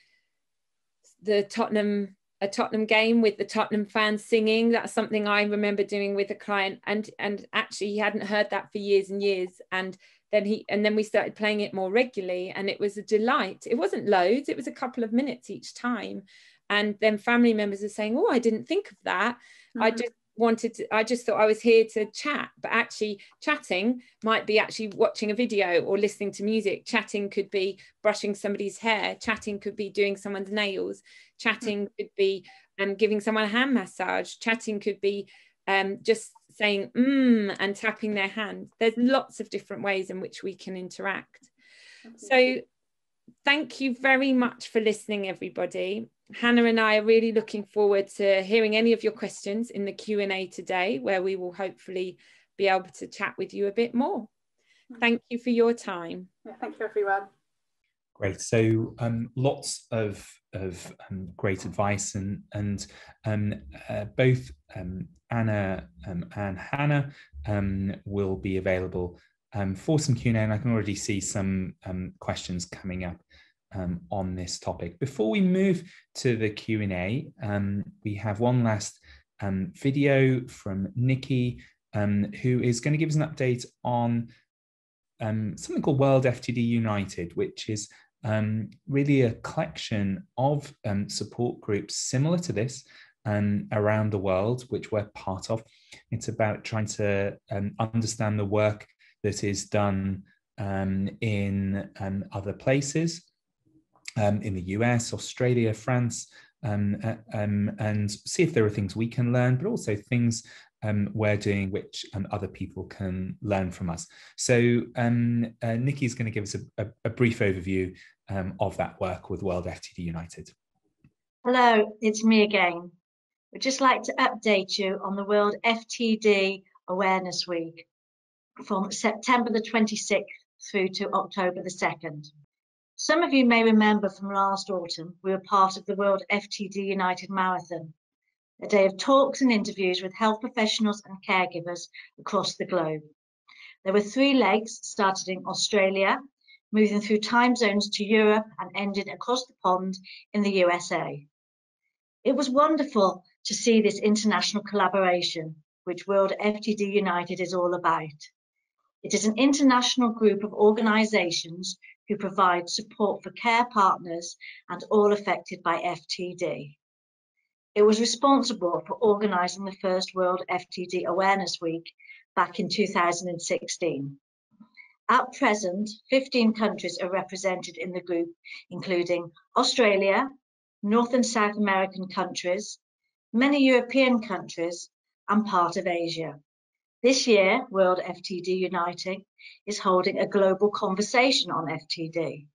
the tottenham a Tottenham game with the Tottenham fans singing. That's something I remember doing with a client, and and actually he hadn't heard that for years and years. And then he and then we started playing it more regularly, and it was a delight. It wasn't loads; it was a couple of minutes each time. And then family members are saying, "Oh, I didn't think of that. Mm-hmm. I just wanted to i just thought i was here to chat but actually chatting might be actually watching a video or listening to music chatting could be brushing somebody's hair chatting could be doing someone's nails chatting mm. could be um, giving someone a hand massage. Chatting could be um, just saying mm and tapping their hand. There's lots of different ways in which we can interact. So thank you very much for listening everybody. Hannah and i are really looking forward to hearing any of your questions in the q&a today where we will hopefully be able to chat with you a bit more. Thank you for your time. Yeah, thank you, everyone. Great. So um, lots of of um, great advice, and and um, uh, both um, Anna um, and Hannah um, will be available for some Q and A, and I can already see some questions coming up on this topic. Before we move to the Q and A, we have one last video from Nikki, who is going to give us an update on something called World FTD United, which is um, really a collection of um, support groups similar to this um, around the world, which we're part of. It's about trying to um, understand the work that is done um, in um, other places, in the US, Australia, France, uh, and see if there are things we can learn, but also things um, we're doing, which um, other people can learn from us. So um, uh, going to give us a, a, a brief overview um, of that work with World FTD United. Hello, it's me again. We'd just like to update you on the World FTD Awareness Week from September the 26th through to October the 2nd. Some of you may remember from last autumn, we were part of the World FTD United Marathon, a day of talks and interviews with health professionals and caregivers across the globe. There were three legs, started in Australia, moving through time zones to Europe and ended across the pond in the USA. It was wonderful to see this international collaboration, which World FTD United is all about. It is an international group of organisations who provide support for care partners and all affected by FTD. It was responsible for organising the first World FTD Awareness Week back in 2016. At present, 15 countries are represented in the group, including Australia, North and South American countries, many European countries, and part of Asia. This year, World FTD United is holding a global conversation on FTD.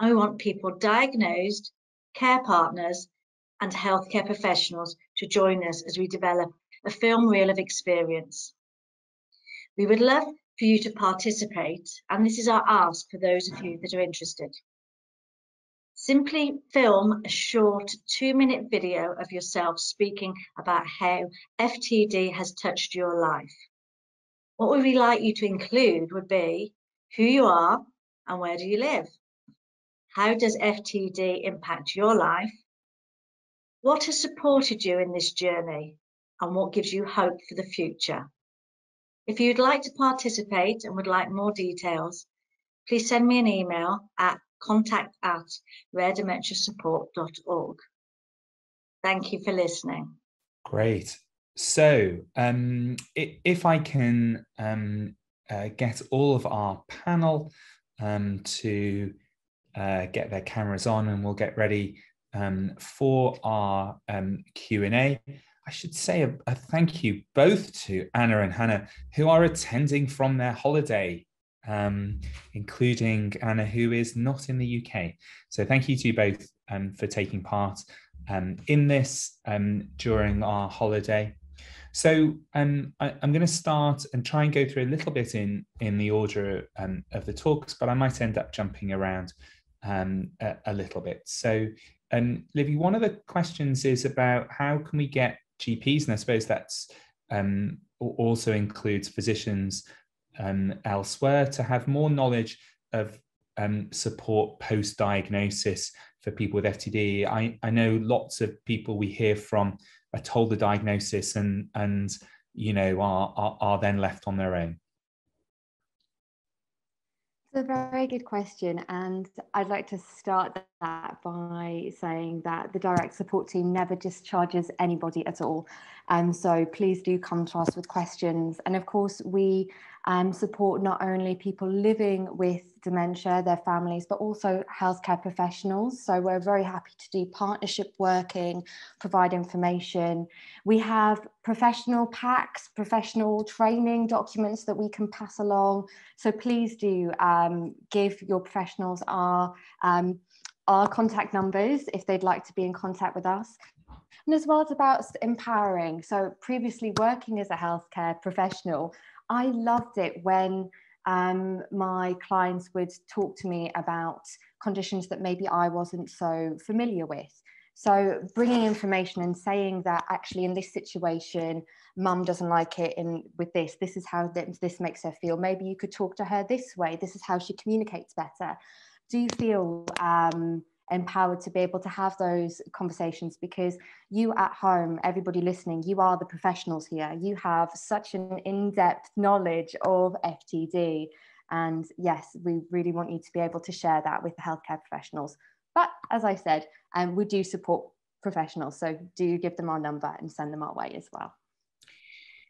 We want people diagnosed, care partners, and healthcare professionals to join us as we develop a film reel of experience. We would love for you to participate, and this is our ask for those of you that are interested. Simply film a short two minute video of yourself speaking about how FTD has touched your life. What we would like you to include would be who you are and where do you live? How does FTD impact your life? What has supported you in this journey and what gives you hope for the future? If you'd like to participate and would like more details, please send me an email at contact at raredementiasupport.org. Thank you for listening. Great. So, um, if I can um, uh, get all of our panel um, to uh, get their cameras on and we'll get ready um, for our um, Q&A. I should say a, a, thank you both to Anna and Hannah, who are attending from their holiday, um, including Anna, who is not in the UK. So thank you to you both um, for taking part um, in this um, during our holiday. So um, I, am going to start and try and go through a little bit in, in the order um, of the talks, but I might end up jumping around um, a, a, little bit. So and Livy, one of the questions is about how can we get GPs, and I suppose that's um, also includes physicians um, elsewhere to have more knowledge of um, support post diagnosis for people with FTD. I, I know lots of people we hear from are told the diagnosis and and you know are, are, are then left on their own. It's a very good question, and I'd like to start that by saying that the direct support team never discharges anybody at all. And so please do come to us with questions. And of course, we um, support not only people living with dementia, their families, but also healthcare professionals. So we're very happy to do partnership working, provide information. We have professional packs, professional training documents that we can pass along. So please do um, give your professionals our, um, our contact numbers if they'd like to be in contact with us. And as well, it's about empowering. So previously working as a healthcare professional, I loved it when um, my clients would talk to me about conditions that maybe I wasn't so familiar with. So bringing information and saying that actually in this situation, mum doesn't like it in with this, this is how this makes her feel. Maybe you could talk to her this way. This is how she communicates better. Do feel um, empowered to be able to have those conversations because you at home, everybody listening, you are the professionals here. You have such an in depth knowledge of FTD. And yes, we really want you to be able to share that with the healthcare professionals. But as I said, um, we do support professionals. So do give them our number and send them our way as well.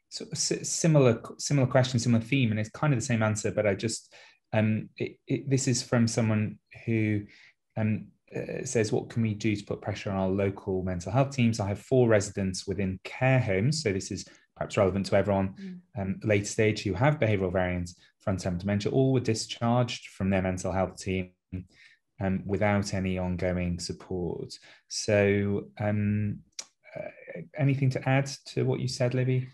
So similar, similar question, similar theme, and it's kind of the same answer, but I just, um, it, it, this is from someone who um, uh, says, What can we do to put pressure on our local mental health teams? I have four residents within care homes. So this is perhaps relevant to everyone mm. um, later stage who have behavioral variants, frontotemporal dementia, all were discharged from their mental health team um, without any ongoing support. So, um, uh, anything to add to what you said, Livy?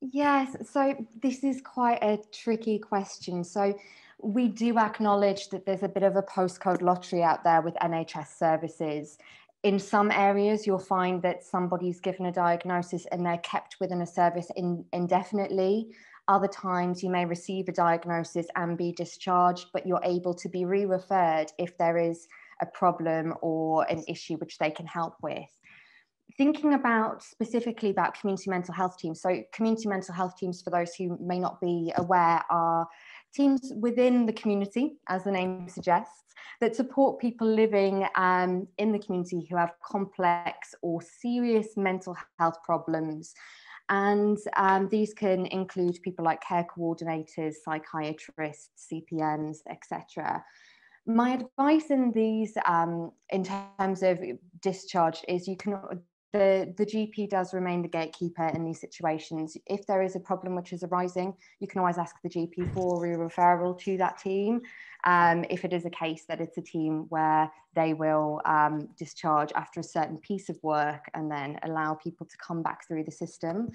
Yes, so this is quite a tricky question. So, we do acknowledge that there's a bit of a postcode lottery out there with NHS services. In some areas, you'll find that somebody's given a diagnosis and they're kept within a service in, indefinitely. Other times, you may receive a diagnosis and be discharged, but you're able to be re referred if there is a problem or an issue which they can help with thinking about specifically about community mental health teams. So, community mental health teams, for those who may not be aware, are teams within the community, as the name suggests, that support people living um, in the community who have complex or serious mental health problems. And um, these can include people like care coordinators, psychiatrists, CPNs, etc. My advice in these, um, in terms of discharge, is you can the, the GP does remain the gatekeeper in these situations. If there is a problem which is arising, you can always ask the GP for a referral to that team. Um, if it is a case that it's a team where they will um, discharge after a certain piece of work and then allow people to come back through the system.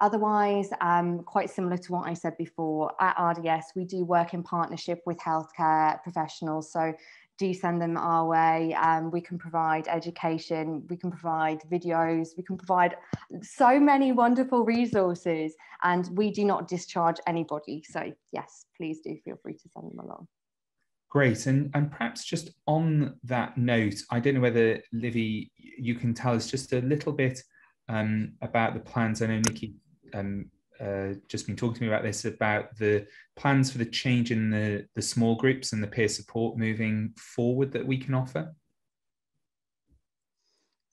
Otherwise, um, quite similar to what I said before, at RDS, we do work in partnership with healthcare professionals. So do send them our way. Um, we can provide education, we can provide videos, we can provide so many wonderful resources, and we do not discharge anybody. So, yes, please do feel free to send them along. Great. And, and perhaps just on that note, I don't know whether, Livy, you can tell us just a little bit um, about the plans. I know Nikki um, uh, just been talking to me about this about the plans for the change in the the small groups and the peer support moving forward that we can offer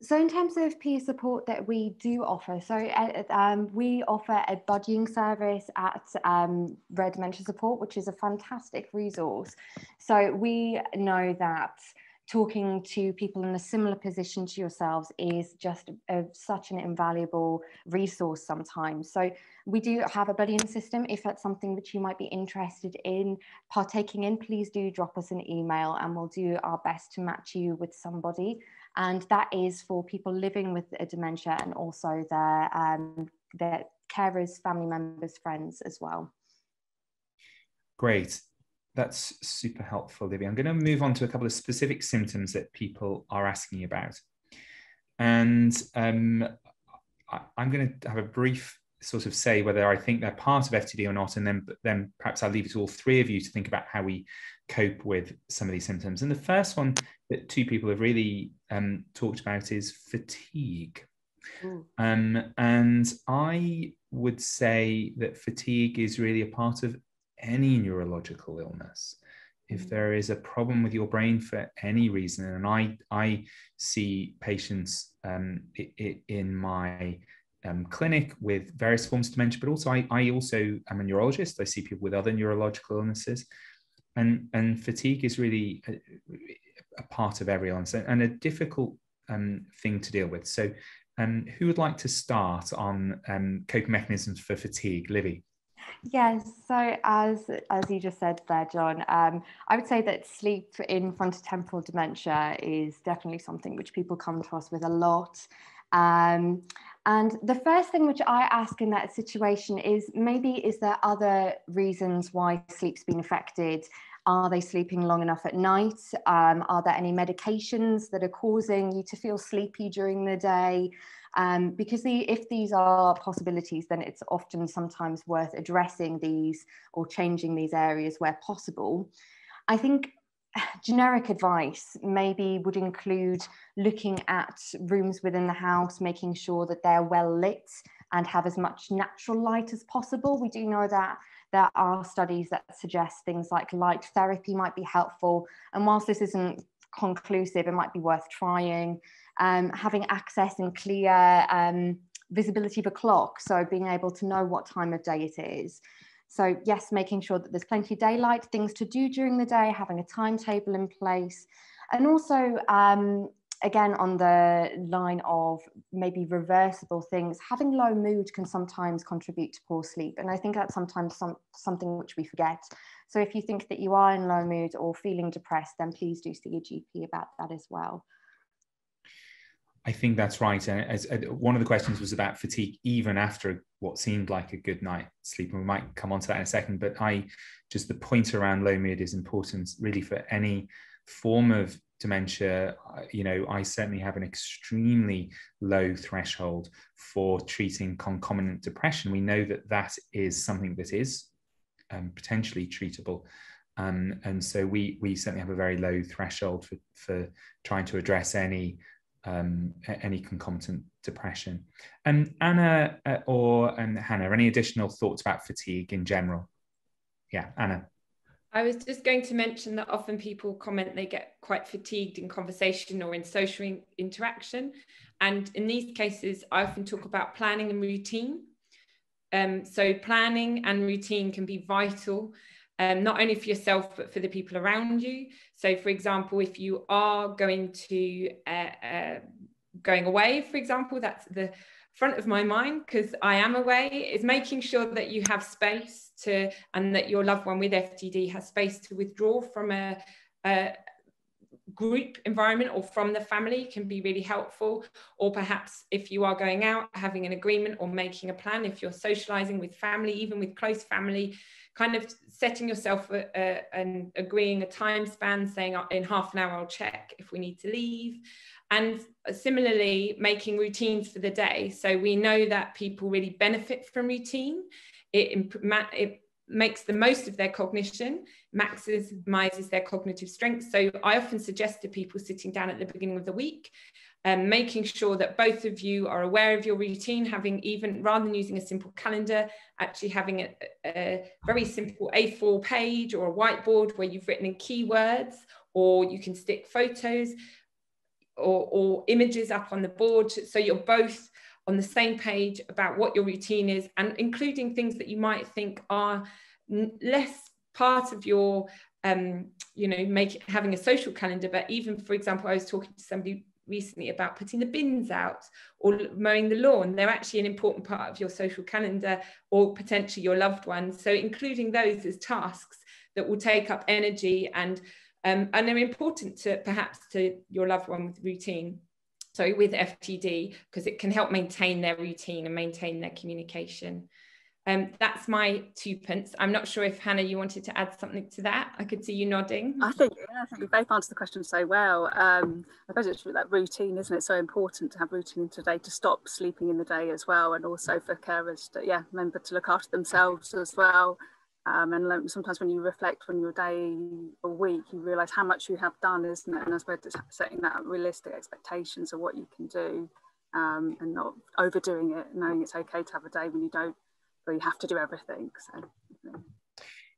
so in terms of peer support that we do offer, so uh, um, we offer a buddying service at um, Rare Dementia Support, which is a fantastic resource. So we know that talking to people in a similar position to yourselves is just a, such an invaluable resource sometimes. So we do have a buddying system. If that's something that you might be interested in partaking in, please do drop us an email and we'll do our best to match you with somebody. And that is for people living with a dementia and also their, um, their carers, family members, friends as well. Great. That's super helpful, Livy. I'm going to move on to a couple of specific symptoms that people are asking about. And um, I, am going to have a brief sort of say whether I think they're part of FTD or not, and then then perhaps I'll leave it to all three of you to think about how we cope with some of these symptoms. And the first one that two people have really um, talked about is fatigue. Um, and I would say that fatigue is really a part of any neurological illness if mm. there is a problem with your brain for any reason and i i see patients um, in my um, clinic with various forms of dementia but also I, I also am a neurologist. I see people with other neurological illnesses and and fatigue is really a, a part of every illness and a difficult um, thing to deal with. So um, who would like to start on um, coping mechanisms for fatigue? Livy Yes, so as as you just said there, John, um, I would say that sleep in frontotemporal dementia is definitely something which people come to us with a lot. Um, And the first thing which I ask in that situation is maybe is there other reasons why sleep's been affected? Are they sleeping long enough at night? Um, are there any medications that are causing you to feel sleepy during the day? Um, because the, if these are possibilities, then it's often sometimes worth addressing these or changing these areas where possible. I think generic advice maybe would include looking at rooms within the house, making sure that they're well lit and have as much natural light as possible. We do know that there are studies that suggest things like light therapy might be helpful. And whilst this isn't conclusive, it might be worth trying. Um, having access and clear um, visibility of a clock, so being able to know what time of day it is. So yes, making sure that there's plenty of daylight, things to do during the day, having a timetable in place. And also, um, again, on the line of maybe reversible things, having low mood can sometimes contribute to poor sleep. And I think that's sometimes some, something which we forget. So if you think that you are in low mood or feeling depressed, then please do see a GP about that as well. I think that's right. And as, as, one of the questions was about fatigue, even after what seemed like a good night sleep, and we might come on to that in a second. But I just the point around low mood is important, really, for any form of dementia. You know, I certainly have an extremely low threshold for treating concomitant depression. We know that that is something that is um, potentially treatable. Um, and so we we certainly have a very low threshold for, for trying to address any um, any concomitant depression. And Anna uh, or um, Hannah, any additional thoughts about fatigue in general? Yeah, Anna. I was just going to mention that often people comment they get quite fatigued in conversation or in social in- interaction. And in these cases, I often talk about planning and routine. Um, so, planning and routine can be vital um, not only for yourself but for the people around you. So for example if you are going to uh, uh, going away for example that's the front of my mind because i am away is making sure that you have space to and that your loved one with ftd has space to withdraw from a, a group environment or from the family can be really helpful. Or perhaps if you are going out having an agreement or making a plan if you're socializing with family even with close family kind of setting yourself a, a, and agreeing a time span, saying uh, in half an hour I'll check if we need to leave. And similarly, making routines for the day. So we know that people really benefit from routine. It, it makes the most of their cognition, maximizes their cognitive strength. So I often suggest to people sitting down at the beginning of the week um, making sure that both of you are aware of your routine, having even rather than using a simple calendar, actually having a, a very simple A4 page or a whiteboard where you've written in keywords, or you can stick photos or, or images up on the board. So you're both on the same page about what your routine is and including things that you might think are less part of your um, you know, make having a social calendar. But even, for example, I was talking to somebody recently about putting the bins out or mowing the lawn. They're actually an important part of your social calendar or potentially your loved ones. So including those as tasks that will take up energy and um, and they're important to perhaps to your loved one with routine. So with FTD, because it can help maintain their routine and maintain their communication. Um, that's my two pence. I'm not sure if Hannah, you wanted to add something to that. I could see you nodding. I think, yeah, I think we both answered the question so well. Um, I suppose it's that routine, isn't it? So important to have routine today to stop sleeping in the day as well, and also for carers to, yeah, remember to look after themselves as well. Um, and sometimes when you reflect on your day or week, you realise how much you have done, isn't it? And I suppose it's setting that realistic expectations of what you can do um, and not overdoing it, knowing it's okay to have a day when you don't where you have to do everything. So,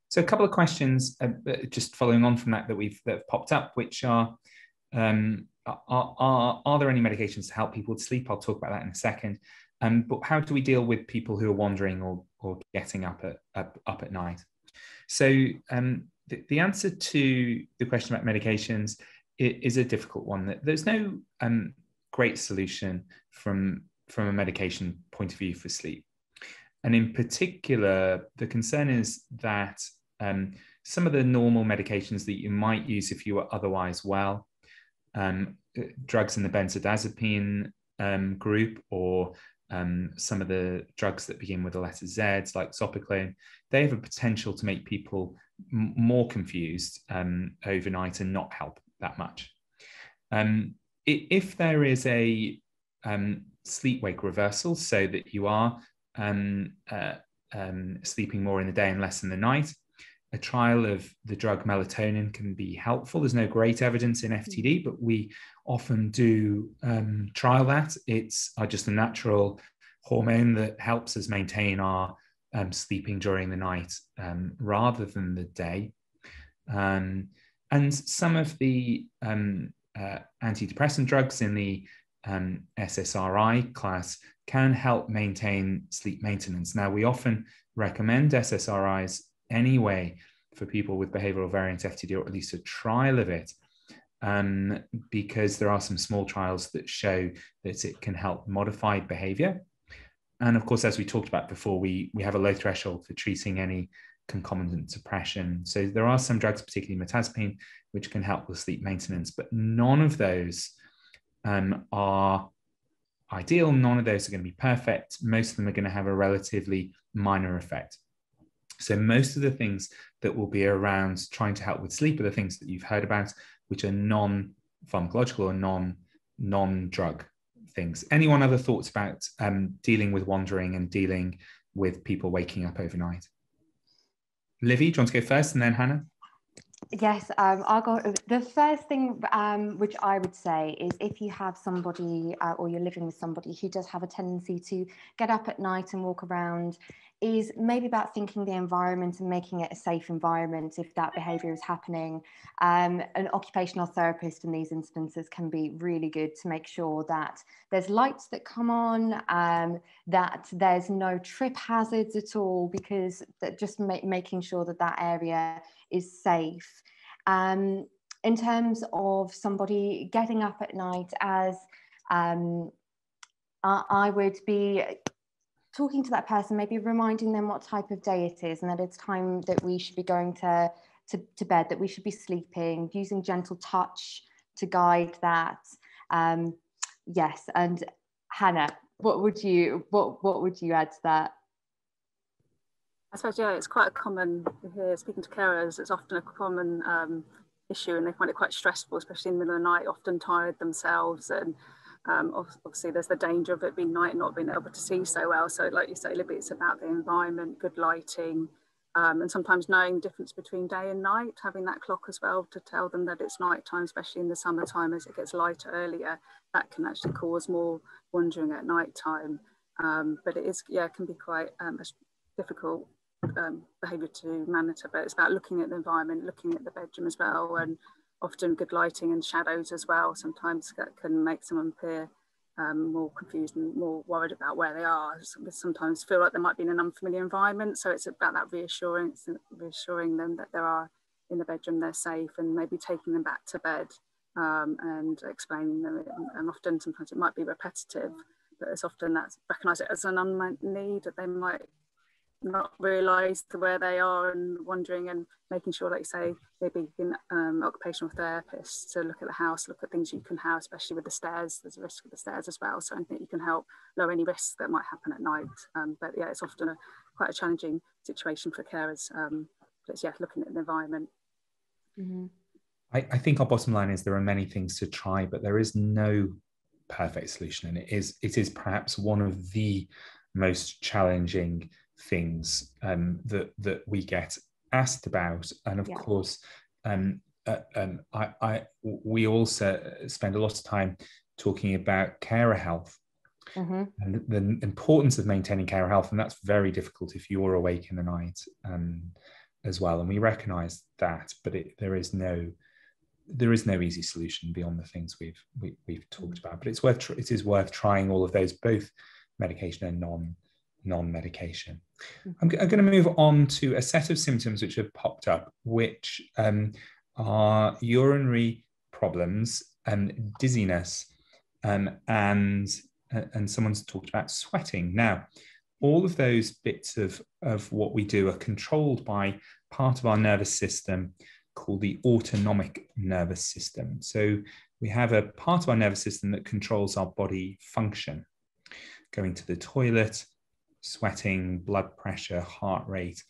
so a couple of questions uh, uh, just following on from that that we've that have popped up, which are, um, are, are are there any medications to help people to sleep? I'll talk about that in a second. Um, but how do we deal with people who are wandering or or getting up at up, up at night? So um, the, the answer to the question about medications is a difficult one. There's no um, great solution from from a medication point of view for sleep. And in particular, the concern is that um, some of the normal medications that you might use if you were otherwise well, um, drugs in the benzodiazepine um, group or um, some of the drugs that begin with the letter Z, like Zopiclone, they have a potential to make people m- more confused um, overnight and not help that much. Um, if there is a sleep wake reversal, so that you are um, uh, um, sleeping more in the day and less in the night, a trial of the drug melatonin can be helpful. There's no great evidence in FTD, but we often do um, trial that. It's uh, just a natural hormone that helps us maintain our um, sleeping during the night um, rather than the day. Um, and some of the um, uh, antidepressant drugs in the um, SSRI class can help maintain sleep maintenance. Now, we often recommend SSRIs anyway for people with behavioral variant FTD, or at least a trial of it, um, because there are some small trials that show that it can help modify behavior. And of course, as we talked about before, we, we have a low threshold for treating any concomitant depression. So there are some drugs, particularly mirtazapine, which can help with sleep maintenance, but none of those um, are ideal. None of those are going to be perfect. Most of them are going to have a relatively minor effect. So most of the things that will be around trying to help with sleep are the things that you've heard about, which are non-pharmacological or non non-drug things. Anyone other thoughts about um, dealing with wandering and dealing with people waking up overnight? Livy, do you want to go first, and then Hannah? Yes, um, I'll go. The first thing um, which I would say is if you have somebody uh, or you're living with somebody who does have a tendency to get up at night and walk around is maybe about thinking the environment and making it a safe environment if that behavior is happening. Um, an occupational therapist in these instances can be really good to make sure that there's lights that come on, um, that there's no trip hazards at all, because that just ma making sure that that area is safe. Um, in terms of somebody getting up at night as um, I, I would be talking to that person, maybe reminding them what type of day it is and that it's time that we should be going to, to, to bed, that we should be sleeping, using gentle touch to guide that. Um, yes, and Hannah, what would you what what would you add to that? I suppose yeah, it's quite a common here speaking to carers. It's often a common um, issue, and they find it quite stressful, especially in the middle of the night. Often tired themselves, and um, obviously, there's the danger of it being night and not being able to see so well. So, like you say, Libby, it's about the environment, good lighting, um, and sometimes knowing the difference between day and night, having that clock as well to tell them that it's night time, especially in the summertime as it gets lighter earlier, that can actually cause more wandering at night time. Um, but it is, yeah, can be quite um, difficult um, behaviour to monitor, but it's about looking at the environment, looking at the bedroom as well, and often good lighting and shadows as well sometimes that can make someone appear um, more confused and more worried about where they are. Sometimes feel like they might be in an unfamiliar environment. So it's about that reassurance and reassuring them that they are in the bedroom, they're safe, and maybe taking them back to bed um, and explaining them. And often, sometimes it might be repetitive, but it's often that's recognise it as an unmet need that they might not realise where they are and wondering and making sure, like you say, maybe in um, occupational therapists to look at the house, look at things you can have, especially with the stairs. There's a risk with the stairs as well, so I think you can help lower any risks that might happen at night. Um, but yeah, it's often a quite a challenging situation for carers. Um, but it's, yeah, looking at the environment. Mm-hmm. I, I think our bottom line is there are many things to try, but there is no perfect solution, and it is it is perhaps one of the most challenging things um, that that we get asked about, and of yeah. course, um, uh, um, I, I, we also spend a lot of time talking about carer health mm-hmm. and the importance of maintaining carer health, and that's very difficult if you're awake in the night um, as well. And we recognise that, but it, there is no there is no easy solution beyond the things we've we, have we have talked mm-hmm. about. But it's worth it is worth trying all of those, both medication and non non-medication. Mm-hmm. I'm, I'm, going to move on to a set of symptoms which have popped up, which um, are urinary problems and dizziness, um, and uh, and someone's talked about sweating. Now, all of those bits of of what we do are controlled by part of our nervous system called the autonomic nervous system. So we have a part of our nervous system that controls our body function. going to the toilet, sweating, blood pressure, heart rate,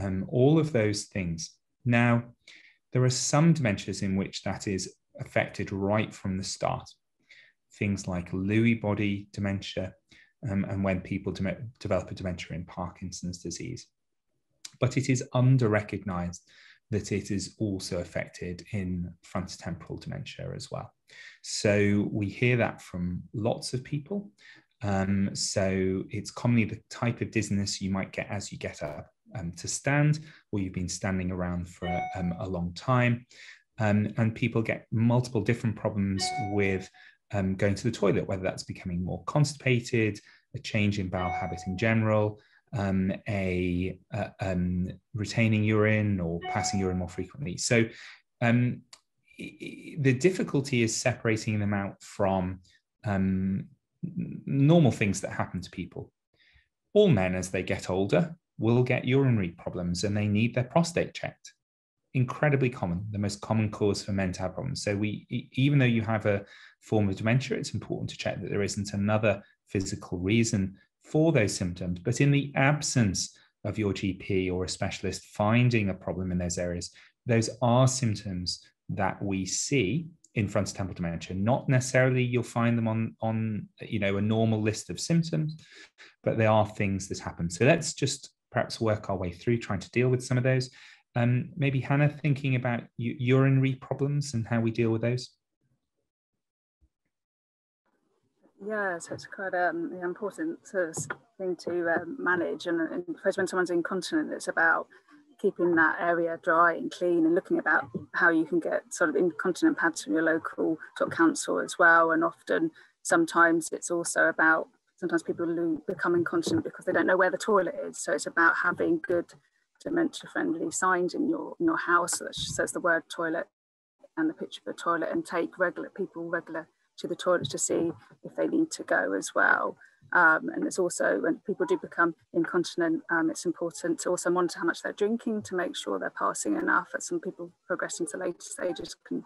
um, all of those things. Now, there are some dementias in which that is affected right from the start. Things like Lewy body dementia, um, and when people de- develop a dementia in Parkinson's disease. But it is under recognized that it is also affected in frontotemporal dementia as well. So we hear that from lots of people. Um, so it's commonly the type of dizziness you might get as you get up um, to stand, or you've been standing around for um, a long time. Um, and people get multiple different problems with um, going to the toilet, whether that's becoming more constipated, a change in bowel habit in general, um, a, a um, retaining urine or passing urine more frequently. So um, the difficulty is separating them out from normal things that happen to people. All men, as they get older, will get urinary problems and they need their prostate checked. Incredibly common, the most common cause for men to have problems. So we, even though you have a form of dementia, it's important to check that there isn't another physical reason for those symptoms. But in the absence of your GP or a specialist finding a problem in those areas, those are symptoms that we see in frontotemporal dementia. Not necessarily you'll find them on, on you know, a normal list of symptoms, but they are things that happen. So let's just perhaps work our way through trying to deal with some of those. Um, maybe Hannah, thinking about urinary problems and how we deal with those. Yeah, so it's quite um, an important sort of thing to um, manage. And, and when someone's incontinent, it's about keeping that area dry and clean and looking about how you can get sort of incontinent pads from your local sort of council as well. And often, sometimes it's also about sometimes people become incontinent because they don't know where the toilet is. So it's about having good dementia friendly signs in your in your house that says the word toilet and the picture of the toilet and take regular people regular to the toilet to see if they need to go as well. Um, and it's also when people do become incontinent, um, it's important to also monitor how much they're drinking to make sure they're passing enough. As some people progressing to later stages can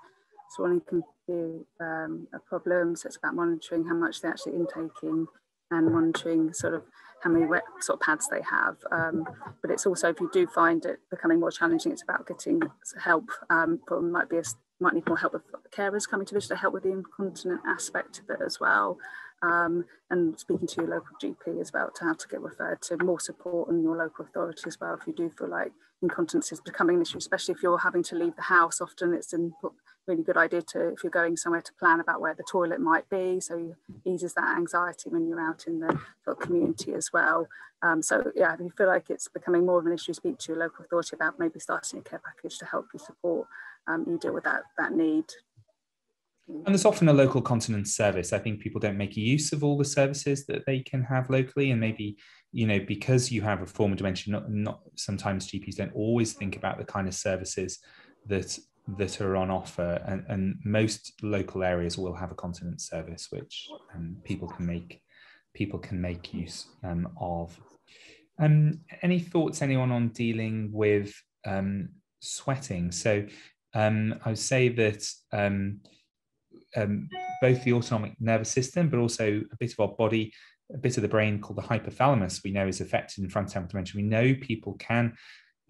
swallowing can be um, a problem. So it's about monitoring how much they're actually intaking and monitoring sort of how many wet sort of pads they have. Um, but it's also if you do find it becoming more challenging, it's about getting help um, from might be a might need more help with carers coming to visit to help with the incontinent aspect of it as well. Um, and speaking to your local GP as well to how to get referred to more support and your local authority as well if you do feel like incontinence is becoming an issue, especially if you're having to leave the house. Often it's a really good idea to, if you're going somewhere, to plan about where the toilet might be. So eases that anxiety when you're out in the community as well. Um, so yeah, if you feel like it's becoming more of an issue, speak to your local authority about maybe starting a care package to help you support um, you deal with that that need. And there's often a local continence service. I think people don't make use of all the services that they can have locally, and maybe you know because you have a form of dementia, not, not sometimes GPs don't always think about the kind of services that that are on offer, and, and most local areas will have a continence service which um, people can make people can make use um, of. Um, any thoughts, anyone, on dealing with um, sweating? So um, I would say that um, both the autonomic nervous system, but also a bit of our body, a bit of the brain called the hypothalamus, we know is affected in frontotemporal dementia. We know people can,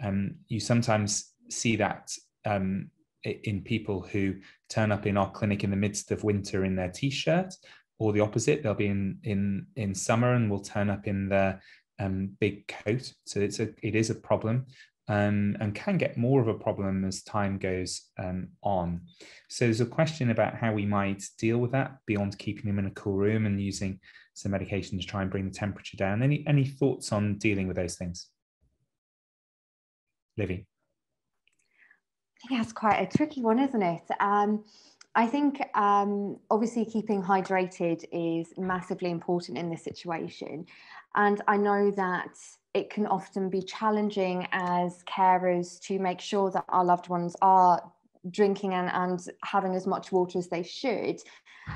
um, you sometimes see that um, in people who turn up in our clinic in the midst of winter in their t-shirt, or the opposite, they'll be in in in summer and will turn up in their um, big coat. So it's a it is a problem um, and can get more of a problem as time goes um, on. So there's a question about how we might deal with that beyond keeping them in a cool room and using some medication to try and bring the temperature down. Any any thoughts on dealing with those things? Livy. Yeah, it's quite a tricky one, isn't it? Um, I think um, obviously keeping hydrated is massively important in this situation. And I know that it can often be challenging as carers to make sure that our loved ones are drinking and, and having as much water as they should.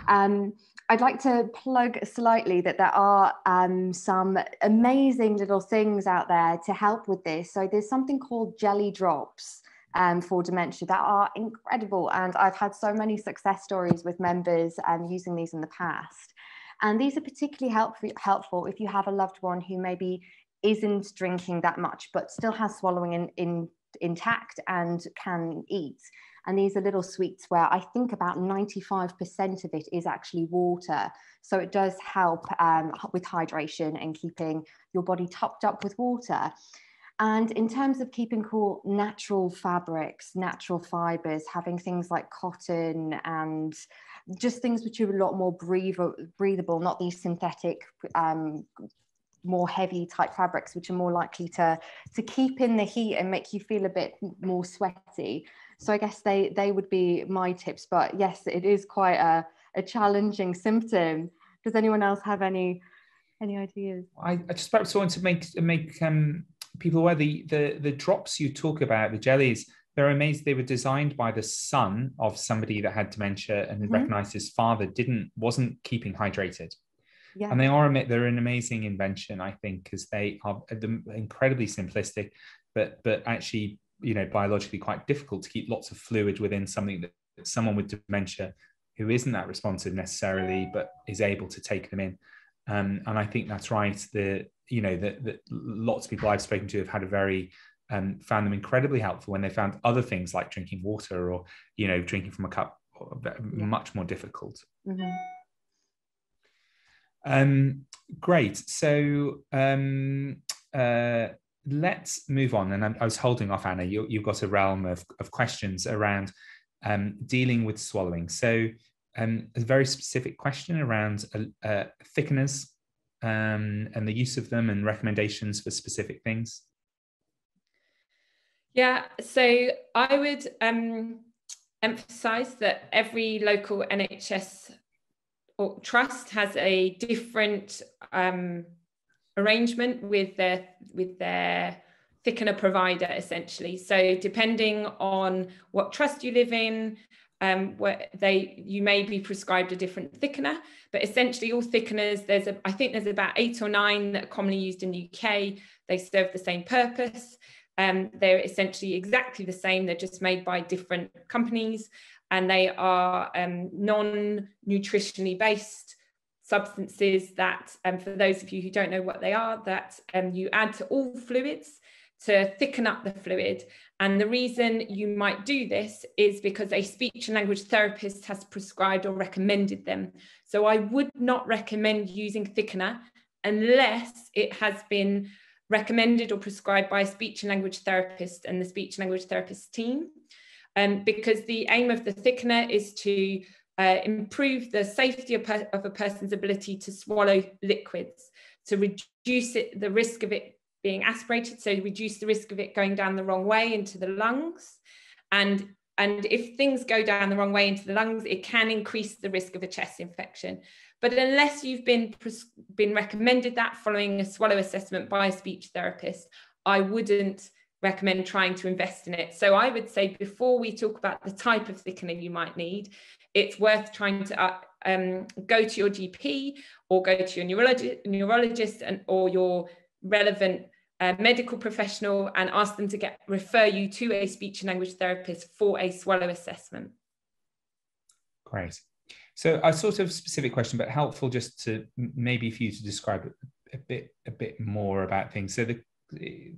Um, I'd like to plug slightly that there are um, some amazing little things out there to help with this. So there's something called jelly drops. Um, for dementia that are incredible. And I've had so many success stories with members um, using these in the past. And these are particularly helpful, helpful if you have a loved one who maybe isn't drinking that much, but still has swallowing in, in, intact and can eat. And these are little sweets where I think about 95% of it is actually water. So it does help um, with hydration and keeping your body topped up with water. And in terms of keeping cool, natural fabrics, natural fibers, having things like cotton and just things which are a lot more breathable, not these synthetic, um, more heavy type fabrics, which are more likely to, to keep in the heat and make you feel a bit more sweaty. So I guess they, they would be my tips. But yes, it is quite a, a challenging symptom. Does anyone else have any any ideas? I, I just perhaps want to make make um, people aware the, the the drops you talk about, the jellies, they're amazed they were designed by the son of somebody that had dementia and mm-hmm. recognized his father didn't wasn't keeping hydrated. Yeah. And they are they're an amazing invention, I think, because they are incredibly simplistic, but but actually, you know, biologically quite difficult to keep lots of fluid within something that someone with dementia who isn't that responsive necessarily, but is able to take them in. Um, and I think that's right. The you know that, that lots of people I've spoken to have had a very um, found them incredibly helpful when they found other things like drinking water or you know drinking from a cup much more difficult. Mm-hmm. Um, great. So um, uh, let's move on. And I, I, was holding off, Anna. You, have got a realm of, of questions around um, dealing with swallowing. So um, a very specific question around uh, uh, thickeners um, and the use of them and recommendations for specific things? Yeah, so I would um, emphasize that every local NHS trust has a different um, arrangement with their with their thickener provider essentially. So depending on what trust you live in, um, where they you may be prescribed a different thickener, but essentially all thickeners, there's a I think there's about eight or nine that are commonly used in the UK. They serve the same purpose. Um, they're essentially exactly the same. They're just made by different companies, and they are um, non-nutritionally based substances that, um, for those of you who don't know what they are, that um, you add to all fluids to thicken up the fluid. And the reason you might do this is because a speech and language therapist has prescribed or recommended them. So I would not recommend using thickener unless it has been recommended or prescribed by a speech and language therapist and the speech and language therapist team. Um, because the aim of the thickener is to uh, improve the safety of, of, a person's ability to swallow liquids, to reduce it, the risk of it being aspirated, so reduce the risk of it going down the wrong way into the lungs. And, and if things go down the wrong way into the lungs, it can increase the risk of a chest infection. But unless you've been, been recommended that following a swallow assessment by a speech therapist, I wouldn't recommend trying to invest in it. So I would say before we talk about the type of thickener you might need, it's worth trying to uh, um, go to your GP or go to your neurologist, neurologist and or your relevant a medical professional and ask them to get refer you to a speech and language therapist for a swallow assessment. Great. So a sort of specific question, but helpful just to maybe for you to describe a bit a bit more about things. So the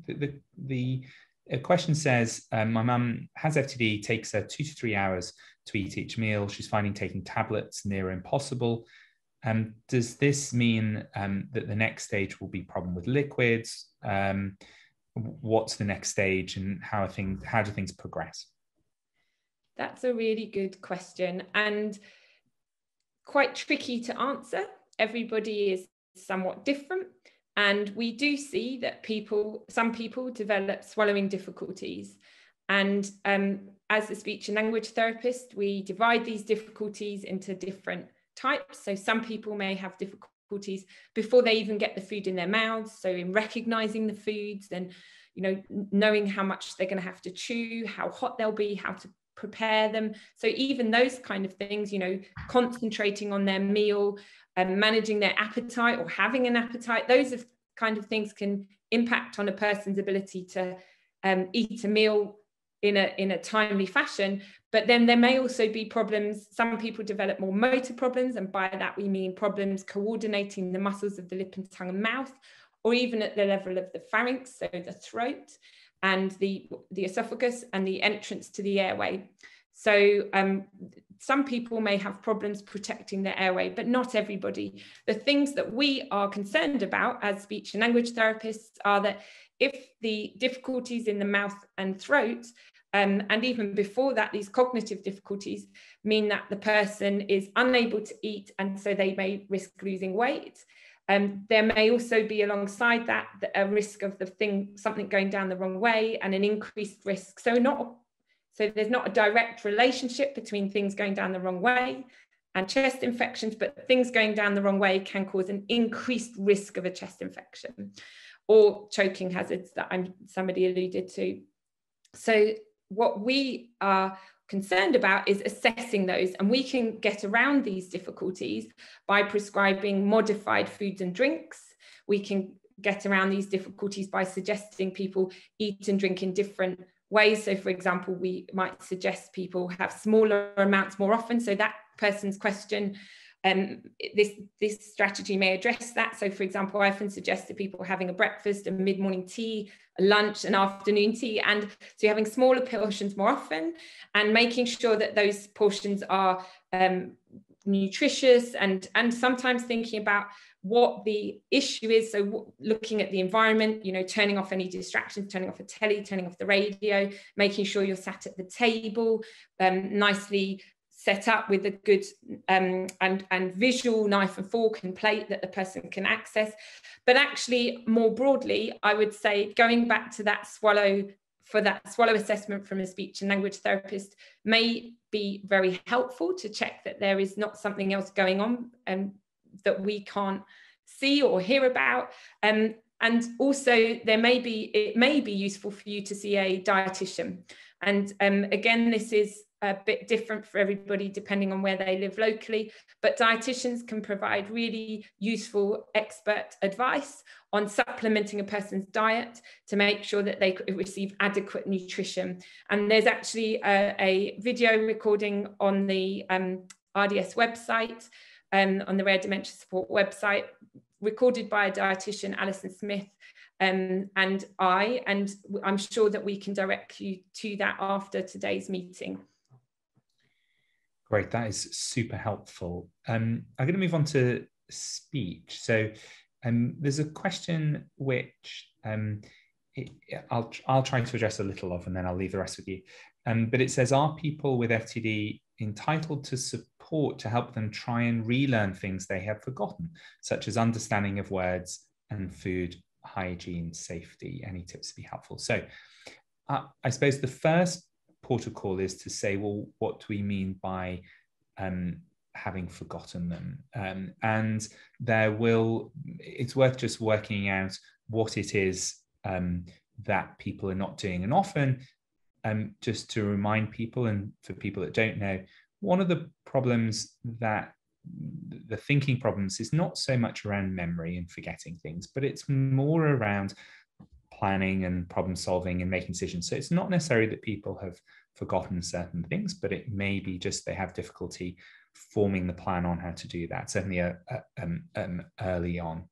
the the, the question says, um, my mum has FTD, takes her two to three hours to eat each meal. She's finding taking tablets near impossible. Um, does this mean um, that the next stage will be problem with liquids? Um, what's the next stage, and how are things? How do things progress? That's a really good question and quite tricky to answer. Everybody is somewhat different, and we do see that people, some people, develop swallowing difficulties. And um, as a speech and language therapist, we divide these difficulties into different types. So some people may have difficulties before they even get the food in their mouths. So in recognizing the foods and you know knowing how much they're going to have to chew, how hot they'll be, how to prepare them. So even those kind of things, you know, concentrating on their meal and managing their appetite or having an appetite, those of kind of things can impact on a person's ability to um, eat a meal in a in a timely fashion. But then there may also be problems. Some people develop more motor problems and by that we mean problems coordinating the muscles of the lip and tongue and mouth or even at the level of the pharynx so the throat and the the esophagus and the entrance to the airway so um, some people may have problems protecting their airway, but not everybody. The things that we are concerned about as speech and language therapists are that if the difficulties in the mouth and throat, um, and even before that, these cognitive difficulties mean that the person is unable to eat, and so they may risk losing weight. Um, there may also be alongside that a risk of the thing something going down the wrong way and an increased risk. So not so there's not a direct relationship between things going down the wrong way and chest infections, but things going down the wrong way can cause an increased risk of a chest infection or choking hazards that I'm, somebody alluded to. So what we are concerned about is assessing those and we can get around these difficulties by prescribing modified foods and drinks. We can get around these difficulties by suggesting people eat and drink in different ways. So, for example, we might suggest people have smaller amounts more often. So, that person's question, um, this, this strategy may address that. So, for example, I often suggest to people having a breakfast, a mid morning tea, a lunch, an afternoon tea. And so, you're having smaller portions more often and making sure that those portions are um, nutritious and, and sometimes thinking about what the issue is. So looking at the environment, you know, turning off any distractions, turning off a telly, turning off the radio, making sure you're sat at the table, um, nicely set up with a good um, and, and visual knife and fork and plate that the person can access. But actually, more broadly, I would say going back to that swallow for that swallow assessment from a speech and language therapist may be very helpful to check that there is not something else going on and that we can't see or hear about. Um, and also there may be, it may be useful for you to see a dietitian. And um, again, this is a bit different for everybody depending on where they live locally, but dietitians can provide really useful expert advice on supplementing a person's diet to make sure that they receive adequate nutrition. And there's actually a, a video recording on the um, RDS website um, on the Rare Dementia Support website, recorded by a dietitian, Alison Smith, um, and I, and I'm sure that we can direct you to that after today's meeting. Great, that is super helpful. Um, I'm going to move on to speech. So um, there's a question which um, it, I'll, I'll try to address a little of, and then I'll leave the rest with you. Um, but it says, are people with FTD entitled to support to help them try and relearn things they have forgotten, such as understanding of words and food hygiene, safety? Any tips would be helpful. So uh, I suppose the first protocol is to say, well, what do we mean by um, having forgotten them? Um, and there will, it's worth just working out what it is um, that people are not doing. And often um, just to remind people and for people that don't know, one of the problems that the thinking problems is not so much around memory and forgetting things, but it's more around planning and problem solving and making decisions. So it's not necessarily that people have forgotten certain things, but it may be just they have difficulty forming the plan on how to do that, certainly uh, uh um, um, early on.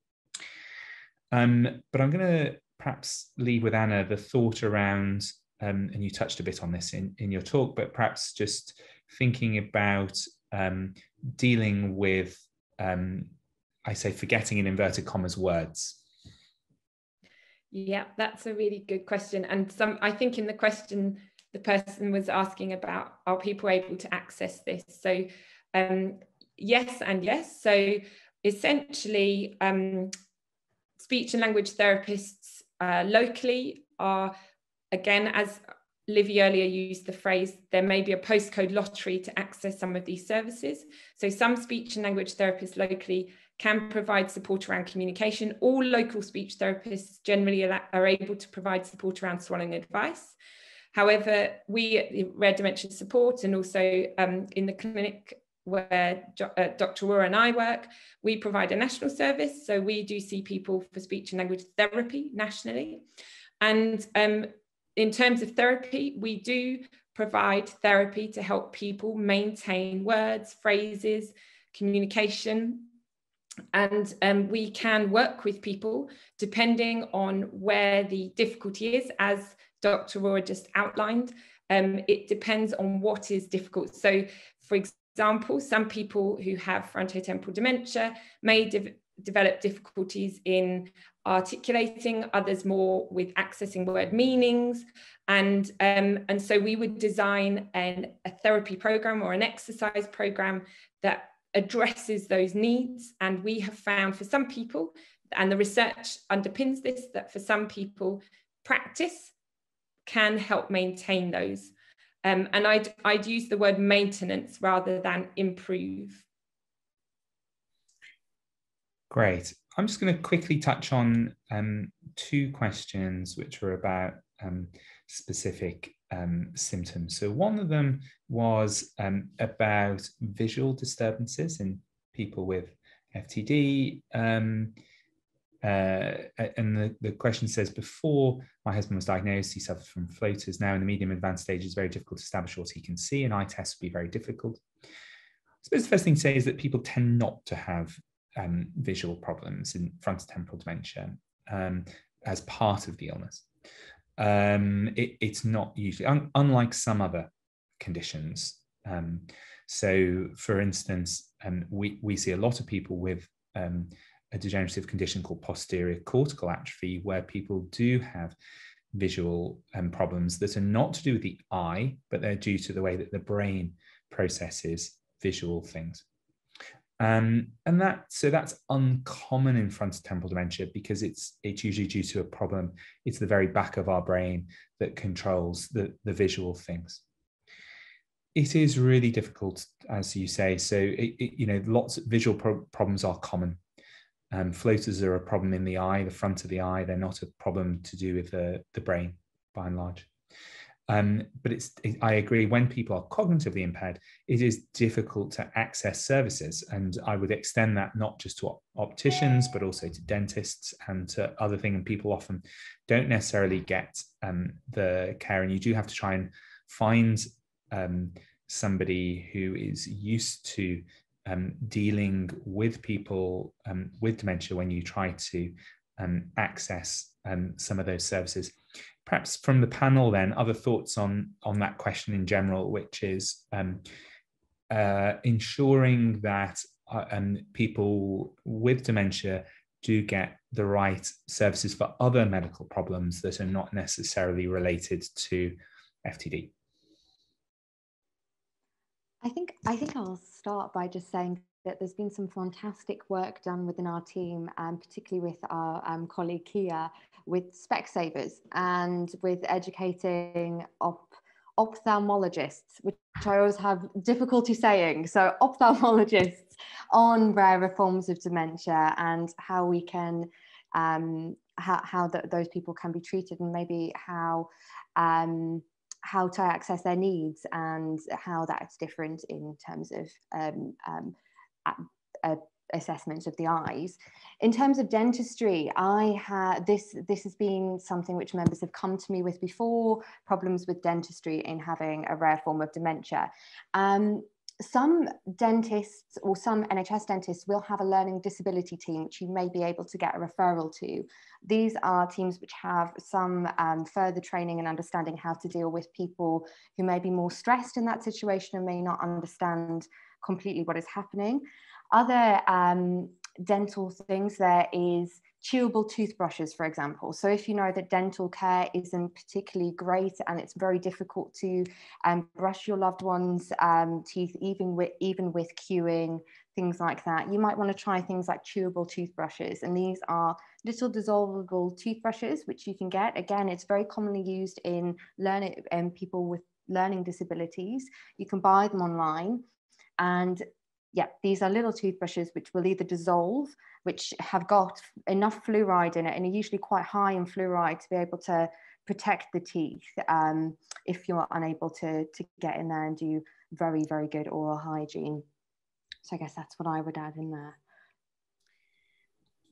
Um, but I'm going to perhaps leave with Anna the thought around um, and you touched a bit on this in, in your talk, but perhaps just thinking about um, dealing with, um, I say, forgetting in inverted commas words. Yeah, that's a really good question. And some, I think in the question, the person was asking about, are people able to access this? So um, yes and yes. So essentially, um, speech and language therapists uh, locally are again, as Livy earlier used the phrase, there may be a postcode lottery to access some of these services. So some speech and language therapists locally can provide support around communication. All local speech therapists generally are able to provide support around swallowing advice. However, we at Rare Dementia Support and also um, in the clinic where uh, Dr. Rohrer and I work, we provide a national service. So we do see people for speech and language therapy nationally. And um, in terms of therapy, we do provide therapy to help people maintain words, phrases, communication. And um, we can work with people depending on where the difficulty is, as Dr. Rohrer just outlined. Um, it depends on what is difficult. So, for example, some people who have frontotemporal dementia may de develop difficulties in articulating, others more with accessing word meanings. And, um, and so we would design an, a therapy program or an exercise program that addresses those needs. And we have found for some people, and the research underpins this, that for some people, practice can help maintain those. Um, and I'd, I'd use the word maintenance rather than improve. Great. I'm just going to quickly touch on um, two questions which were about um, specific um, symptoms. So one of them was um, about visual disturbances in people with FTD. Um, uh, and the, the question says, before my husband was diagnosed, he suffered from floaters. Now in the medium advanced stage, it's very difficult to establish what he can see. An eye test would be very difficult. I suppose the first thing to say is that people tend not to have um, visual problems in frontotemporal dementia um, as part of the illness. Um, it, it's not usually, un, unlike some other conditions. Um, so, for instance, um, we, we see a lot of people with um, a degenerative condition called posterior cortical atrophy, where people do have visual problems that are not to do with the eye, but they're due to the way that the brain processes visual things. Um, and that so that's uncommon in frontotemporal dementia because it's it's usually due to a problem. It's the very back of our brain that controls the, the visual things. It is really difficult, as you say. So it, it, you know, lots of visual pro- problems are common. Um, floaters are a problem in the eye, the front of the eye. They're not a problem to do with the, the brain, by and large. Um, but it's, it, I agree, when people are cognitively impaired, it is difficult to access services. And I would extend that not just to op- opticians, but also to dentists and to other things. And people often don't necessarily get um, the care. And you do have to try and find um, somebody who is used to um, dealing with people um, with dementia when you try to um, access some of those services perhaps from the panel then other thoughts on on that question in general which is um, uh, ensuring that uh, um, people with dementia do get the right services for other medical problems that are not necessarily related to FTD. I think I think I'll start by just saying that there's been some fantastic work done within our team, and particularly with our um, colleague Kia, with Specsavers and with educating op- ophthalmologists, which I always have difficulty saying. So, ophthalmologists on rarer forms of dementia and how we can, um, how, how the, those people can be treated, and maybe how. Um, how to access their needs and how that's different in terms of um, um, a, assessment of the eyes. In terms of dentistry, I had this this has been something which members have come to me with before, problems with dentistry in having a rare form of dementia. Um, some dentists or some NHS dentists will have a learning disability team which you may be able to get a referral to. These are teams which have some um, further training and understanding how to deal with people who may be more stressed in that situation and may not understand completely what is happening. Other um, dental things, there is chewable toothbrushes, for example. So if you know that dental care isn't particularly great and it's very difficult to um, brush your loved one's um, teeth, even with even with cueing, things like that, you might want to try things like chewable toothbrushes. And these are little dissolvable toothbrushes, which you can get. Again, it's very commonly used in learning um, people with learning disabilities. You can buy them online. And yeah, these are little toothbrushes which will either dissolve, which have got enough fluoride in it and are usually quite high in fluoride to be able to protect the teeth um, if you're unable to, to get in there and do very, very good oral hygiene. So I guess that's what I would add in there.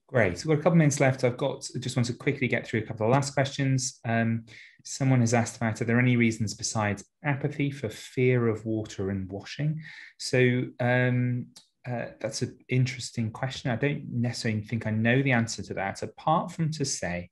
Great. So We've got a couple minutes left. I've got I just want to quickly get through a couple of last questions. Um, someone has asked about are there any reasons besides apathy for fear of water and washing? So um, uh, that's an interesting question. I don't necessarily think I know the answer to that, apart from to say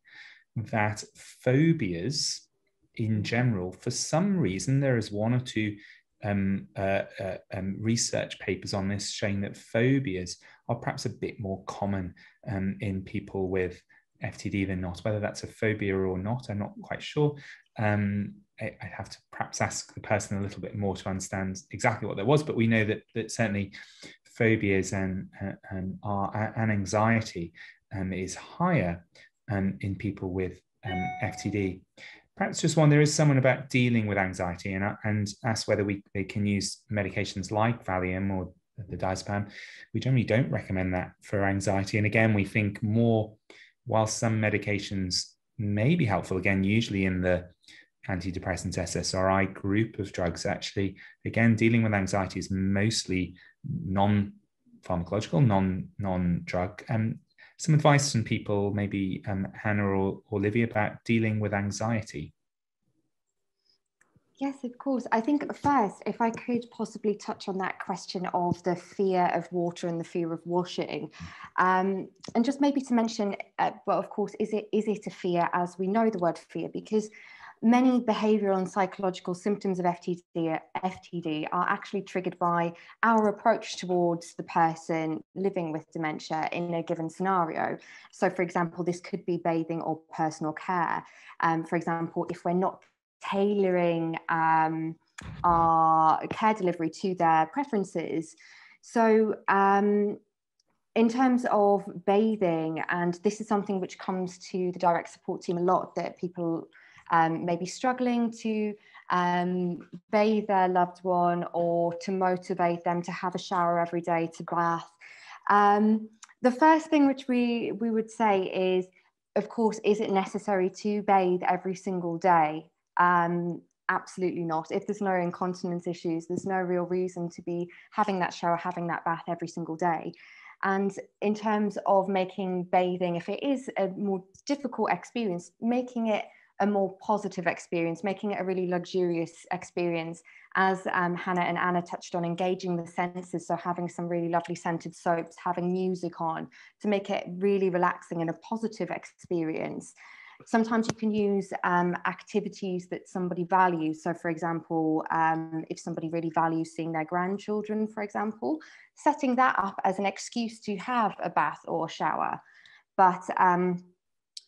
that phobias in general, for some reason, there is one or two um, uh, uh, um, research papers on this showing that phobias are perhaps a bit more common um, in people with FTD than not. Whether that's a phobia or not, I'm not quite sure. Um, I, would have to perhaps ask the person a little bit more to understand exactly what there was, but we know that, that certainly phobias and, uh, and, are, and anxiety um, is higher um, in people with FTD perhaps just one there is someone about dealing with anxiety and, and ask whether we they can use medications like Valium or the diazepam. We generally don't recommend that for anxiety. And again, we think more, while some medications may be helpful, again, usually in the antidepressant SSRI group of drugs, actually, again, dealing with anxiety is mostly non pharmacological, non non drug. And some advice from people, maybe um, Hannah or, or Olivia, about dealing with anxiety? Yes, of course. I think first, if I could possibly touch on that question of the fear of water and the fear of washing, um, and just maybe to mention, uh, well, of course, is it is it a fear as we know the word fear because many behavioral and psychological symptoms of FTD, FTD are actually triggered by our approach towards the person living with dementia in a given scenario. So, for example, this could be bathing or personal care. Um, for example, if we're not tailoring um, our care delivery to their preferences. So, um, in terms of bathing, and this is something which comes to the direct support team a lot that people um, maybe struggling to um, bathe their loved one or to motivate them to have a shower every day, to bath. Um, the first thing which we, we would say is, of course, is it necessary to bathe every single day? Um, absolutely not. If there's no incontinence issues, there's no real reason to be having that shower, having that bath every single day. And in terms of making bathing, if it is a more difficult experience, making it a more positive experience, making it a really luxurious experience. As um, Hannah and Anna touched on, engaging the senses, so having some really lovely scented soaps, having music on to make it really relaxing and a positive experience. Sometimes you can use um, activities that somebody values. So, for example, um, if somebody really values seeing their grandchildren, for example, setting that up as an excuse to have a bath or shower. But um,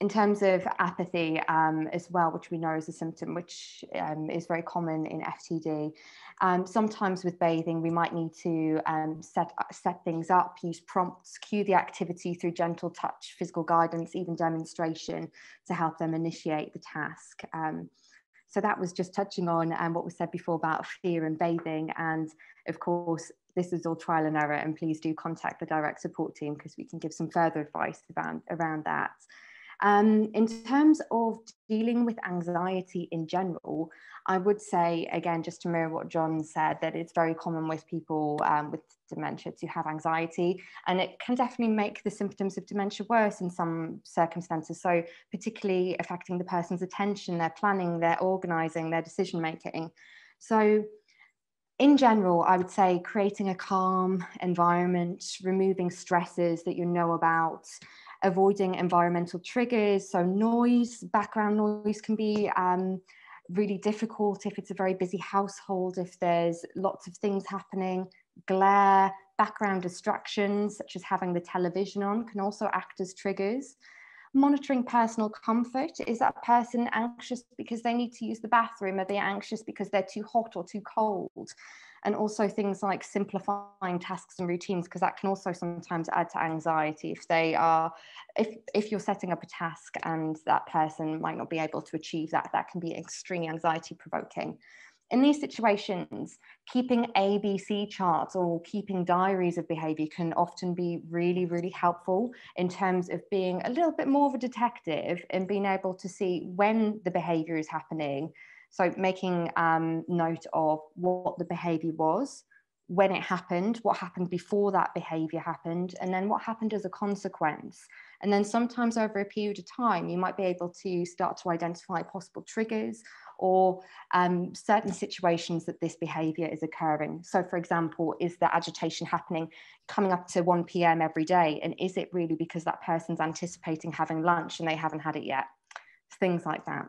in terms of apathy um, as well, which we know is a symptom which um, is very common in FTD, um, sometimes with bathing, we might need to um, set, set things up, use prompts, cue the activity through gentle touch, physical guidance, even demonstration to help them initiate the task. Um, so that was just touching on um, what was said before about fear and bathing. And of course, this is all trial and error. And please do contact the direct support team because we can give some further advice around, around that. Um, in terms of dealing with anxiety in general, I would say, again, just to mirror what John said, that it's very common with people um, with dementia to have anxiety, and it can definitely make the symptoms of dementia worse in some circumstances. So, particularly affecting the person's attention, their planning, their organizing, their decision making. So, in general, I would say creating a calm environment, removing stresses that you know about, avoiding environmental triggers. So noise, background noise can be um, really difficult if it's a very busy household, if there's lots of things happening, glare, background distractions, such as having the television on, can also act as triggers. Monitoring personal comfort. Is that person anxious because they need to use the bathroom? Are they anxious because they're too hot or too cold? And also things like simplifying tasks and routines because that can also sometimes add to anxiety if they are if if you're setting up a task and that person might not be able to achieve that that can be extremely anxiety provoking. In these situations, keeping ABC charts or keeping diaries of behavior can often be really, really helpful in terms of being a little bit more of a detective and being able to see when the behavior is happening, so making um, note of what the behavior was, when it happened, what happened before that behavior happened, and then what happened as a consequence. And then sometimes over a period of time, you might be able to start to identify possible triggers or um, certain situations that this behavior is occurring. So, for example, is the agitation happening coming up to 1 p.m. every day? And is it really because that person's anticipating having lunch and they haven't had it yet? Things like that.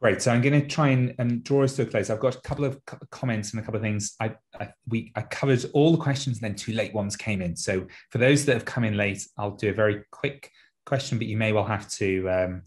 Great. So I'm going to try and, and draw us to a close. I've got a couple of comments and a couple of things. I, I, we I covered all the questions, and then two late ones came in. So for those that have come in late, I'll do a very quick question, but you may well have to um,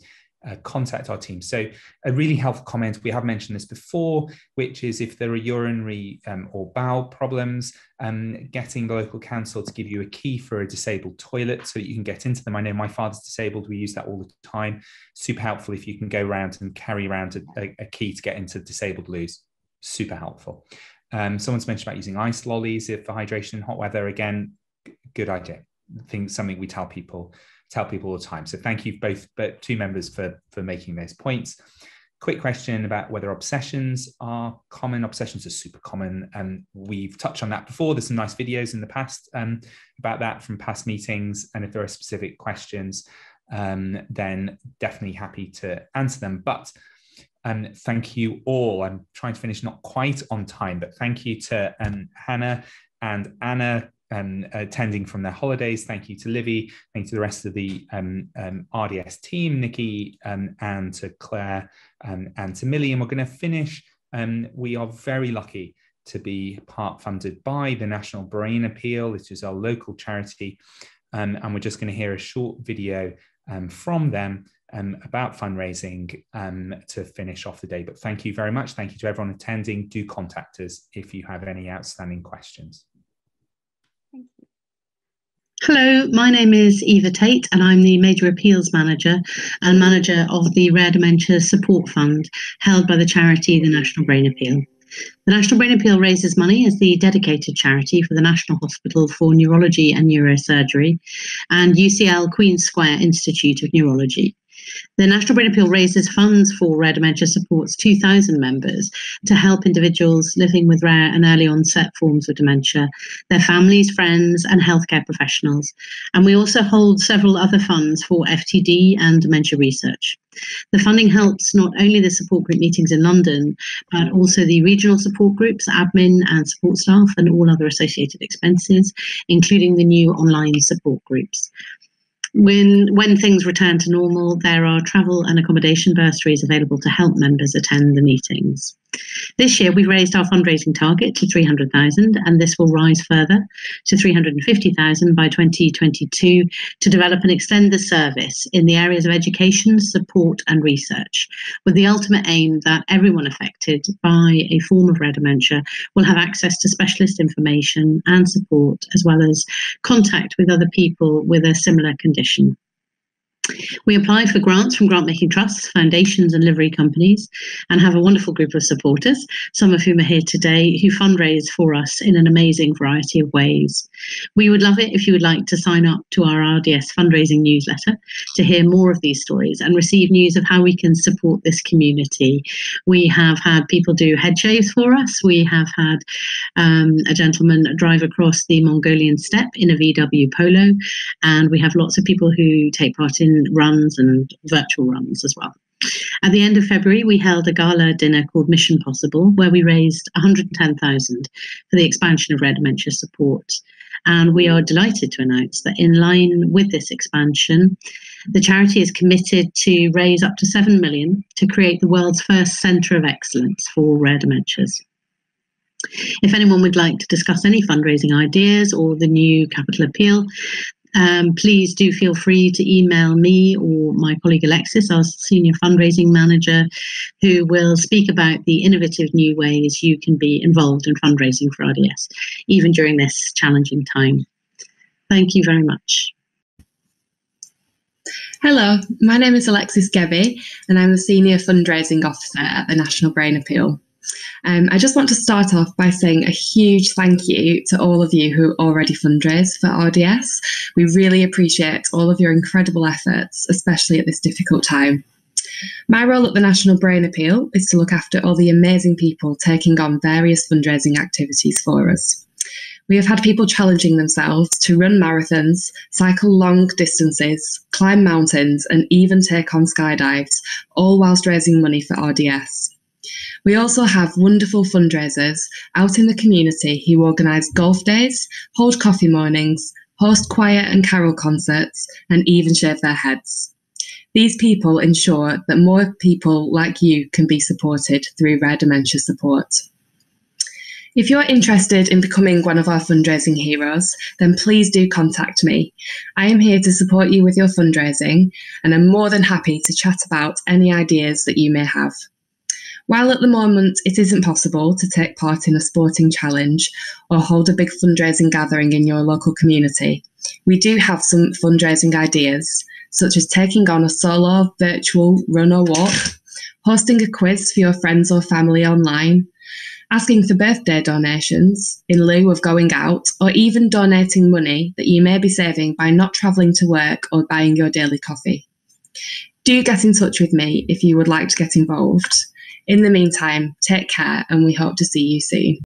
uh, contact our team. So, a really helpful comment, we have mentioned this before, which is if there are urinary um, or bowel problems, um, getting the local council to give you a key for a disabled toilet so that you can get into them. I know my father's disabled, we use that all the time. Super helpful if you can go around and carry around a, a key to get into disabled loos. Super helpful. Um, someone's mentioned about using ice lollies if for hydration in hot weather. Again, good idea. I think something we tell people tell people all the time. So thank you both, but two members for for making those points. Quick question about whether obsessions are common. Obsessions are super common, and we've touched on that before. There's some nice videos in the past um, about that from past meetings, and if there are specific questions, um, then definitely happy to answer them. But um, thank you all. I'm trying to finish not quite on time, but thank you to um, Hannah and Anna, um, attending from their holidays. Thank you to Livy. Thank you to the rest of the um, um, RDS team, Nikki, um, and to Claire um, and to Millie. And we're going to finish. Um, we are very lucky to be part funded by the National Brain Appeal, which is our local charity. and we're just going to hear a short video from them um, about fundraising um, to finish off the day. But thank you very much. Thank you to everyone attending. Do contact us if you have any outstanding questions. Hello, my name is Eva Tate, and I'm the Major Appeals Manager and manager of the Rare Dementia Support Fund held by the charity the National Brain Appeal. The National Brain Appeal raises money as the dedicated charity for the National Hospital for Neurology and Neurosurgery and UCL Queen's Square Institute of Neurology. The National Brain Appeal raises funds for Rare Dementia Support's 2,000 members to help individuals living with rare and early onset forms of dementia, their families, friends, and healthcare professionals. And we also hold several other funds for FTD and dementia research. The funding helps not only the support group meetings in London, but also the regional support groups, admin and support staff, and all other associated expenses, including the new online support groups. When when things return to normal, there are travel and accommodation bursaries available to help members attend the meetings. This year, we've raised our fundraising target to 300,000, and this will rise further to 350,000 by 2022 to develop and extend the service in the areas of education, support, and research, with the ultimate aim that everyone affected by a form of rare dementia will have access to specialist information and support, as well as contact with other people with a similar condition. We apply for grants from grant making trusts, foundations, and livery companies, and have a wonderful group of supporters, some of whom are here today, who fundraise for us in an amazing variety of ways. We would love it if you would like to sign up to our RDS fundraising newsletter to hear more of these stories and receive news of how we can support this community. We have had people do head shaves for us. We have had um, a gentleman drive across the Mongolian steppe in a VW Polo, and we have lots of people who take part in runs and virtual runs as well. At the end of February, we held a gala dinner called Mission Possible, where we raised 110,000 for the expansion of rare dementia support. And we are delighted to announce that, in line with this expansion, the charity is committed to raise up to 7 million to create the world's first centre of excellence for rare dementias. If anyone would like to discuss any fundraising ideas or the new capital appeal, um, please do feel free to email me or my colleague Alexis, our senior fundraising manager, who will speak about the innovative new ways you can be involved in fundraising for RDS, even during this challenging time. Thank you very much. Hello, my name is Alexis Gebby, and I'm the Senior Fundraising Officer at the National Brain Appeal. Um, I just want to start off by saying a huge thank you to all of you who already fundraise for RDS. We really appreciate all of your incredible efforts, especially at this difficult time. My role at the National Brain Appeal is to look after all the amazing people taking on various fundraising activities for us. We have had people challenging themselves to run marathons, cycle long distances, climb mountains, and even take on skydives, all whilst raising money for RDS. We also have wonderful fundraisers out in the community who organise golf days, hold coffee mornings, host choir and carol concerts, and even shave their heads. These people ensure that more people like you can be supported through Rare Dementia Support. If you're interested in becoming one of our fundraising heroes, then please do contact me. I am here to support you with your fundraising and I'm more than happy to chat about any ideas that you may have. While at the moment it isn't possible to take part in a sporting challenge or hold a big fundraising gathering in your local community, we do have some fundraising ideas, such as taking on a solo virtual run or walk, hosting a quiz for your friends or family online, asking for birthday donations in lieu of going out, or even donating money that you may be saving by not travelling to work or buying your daily coffee. Do get in touch with me if you would like to get involved. In the meantime, take care and we hope to see you soon.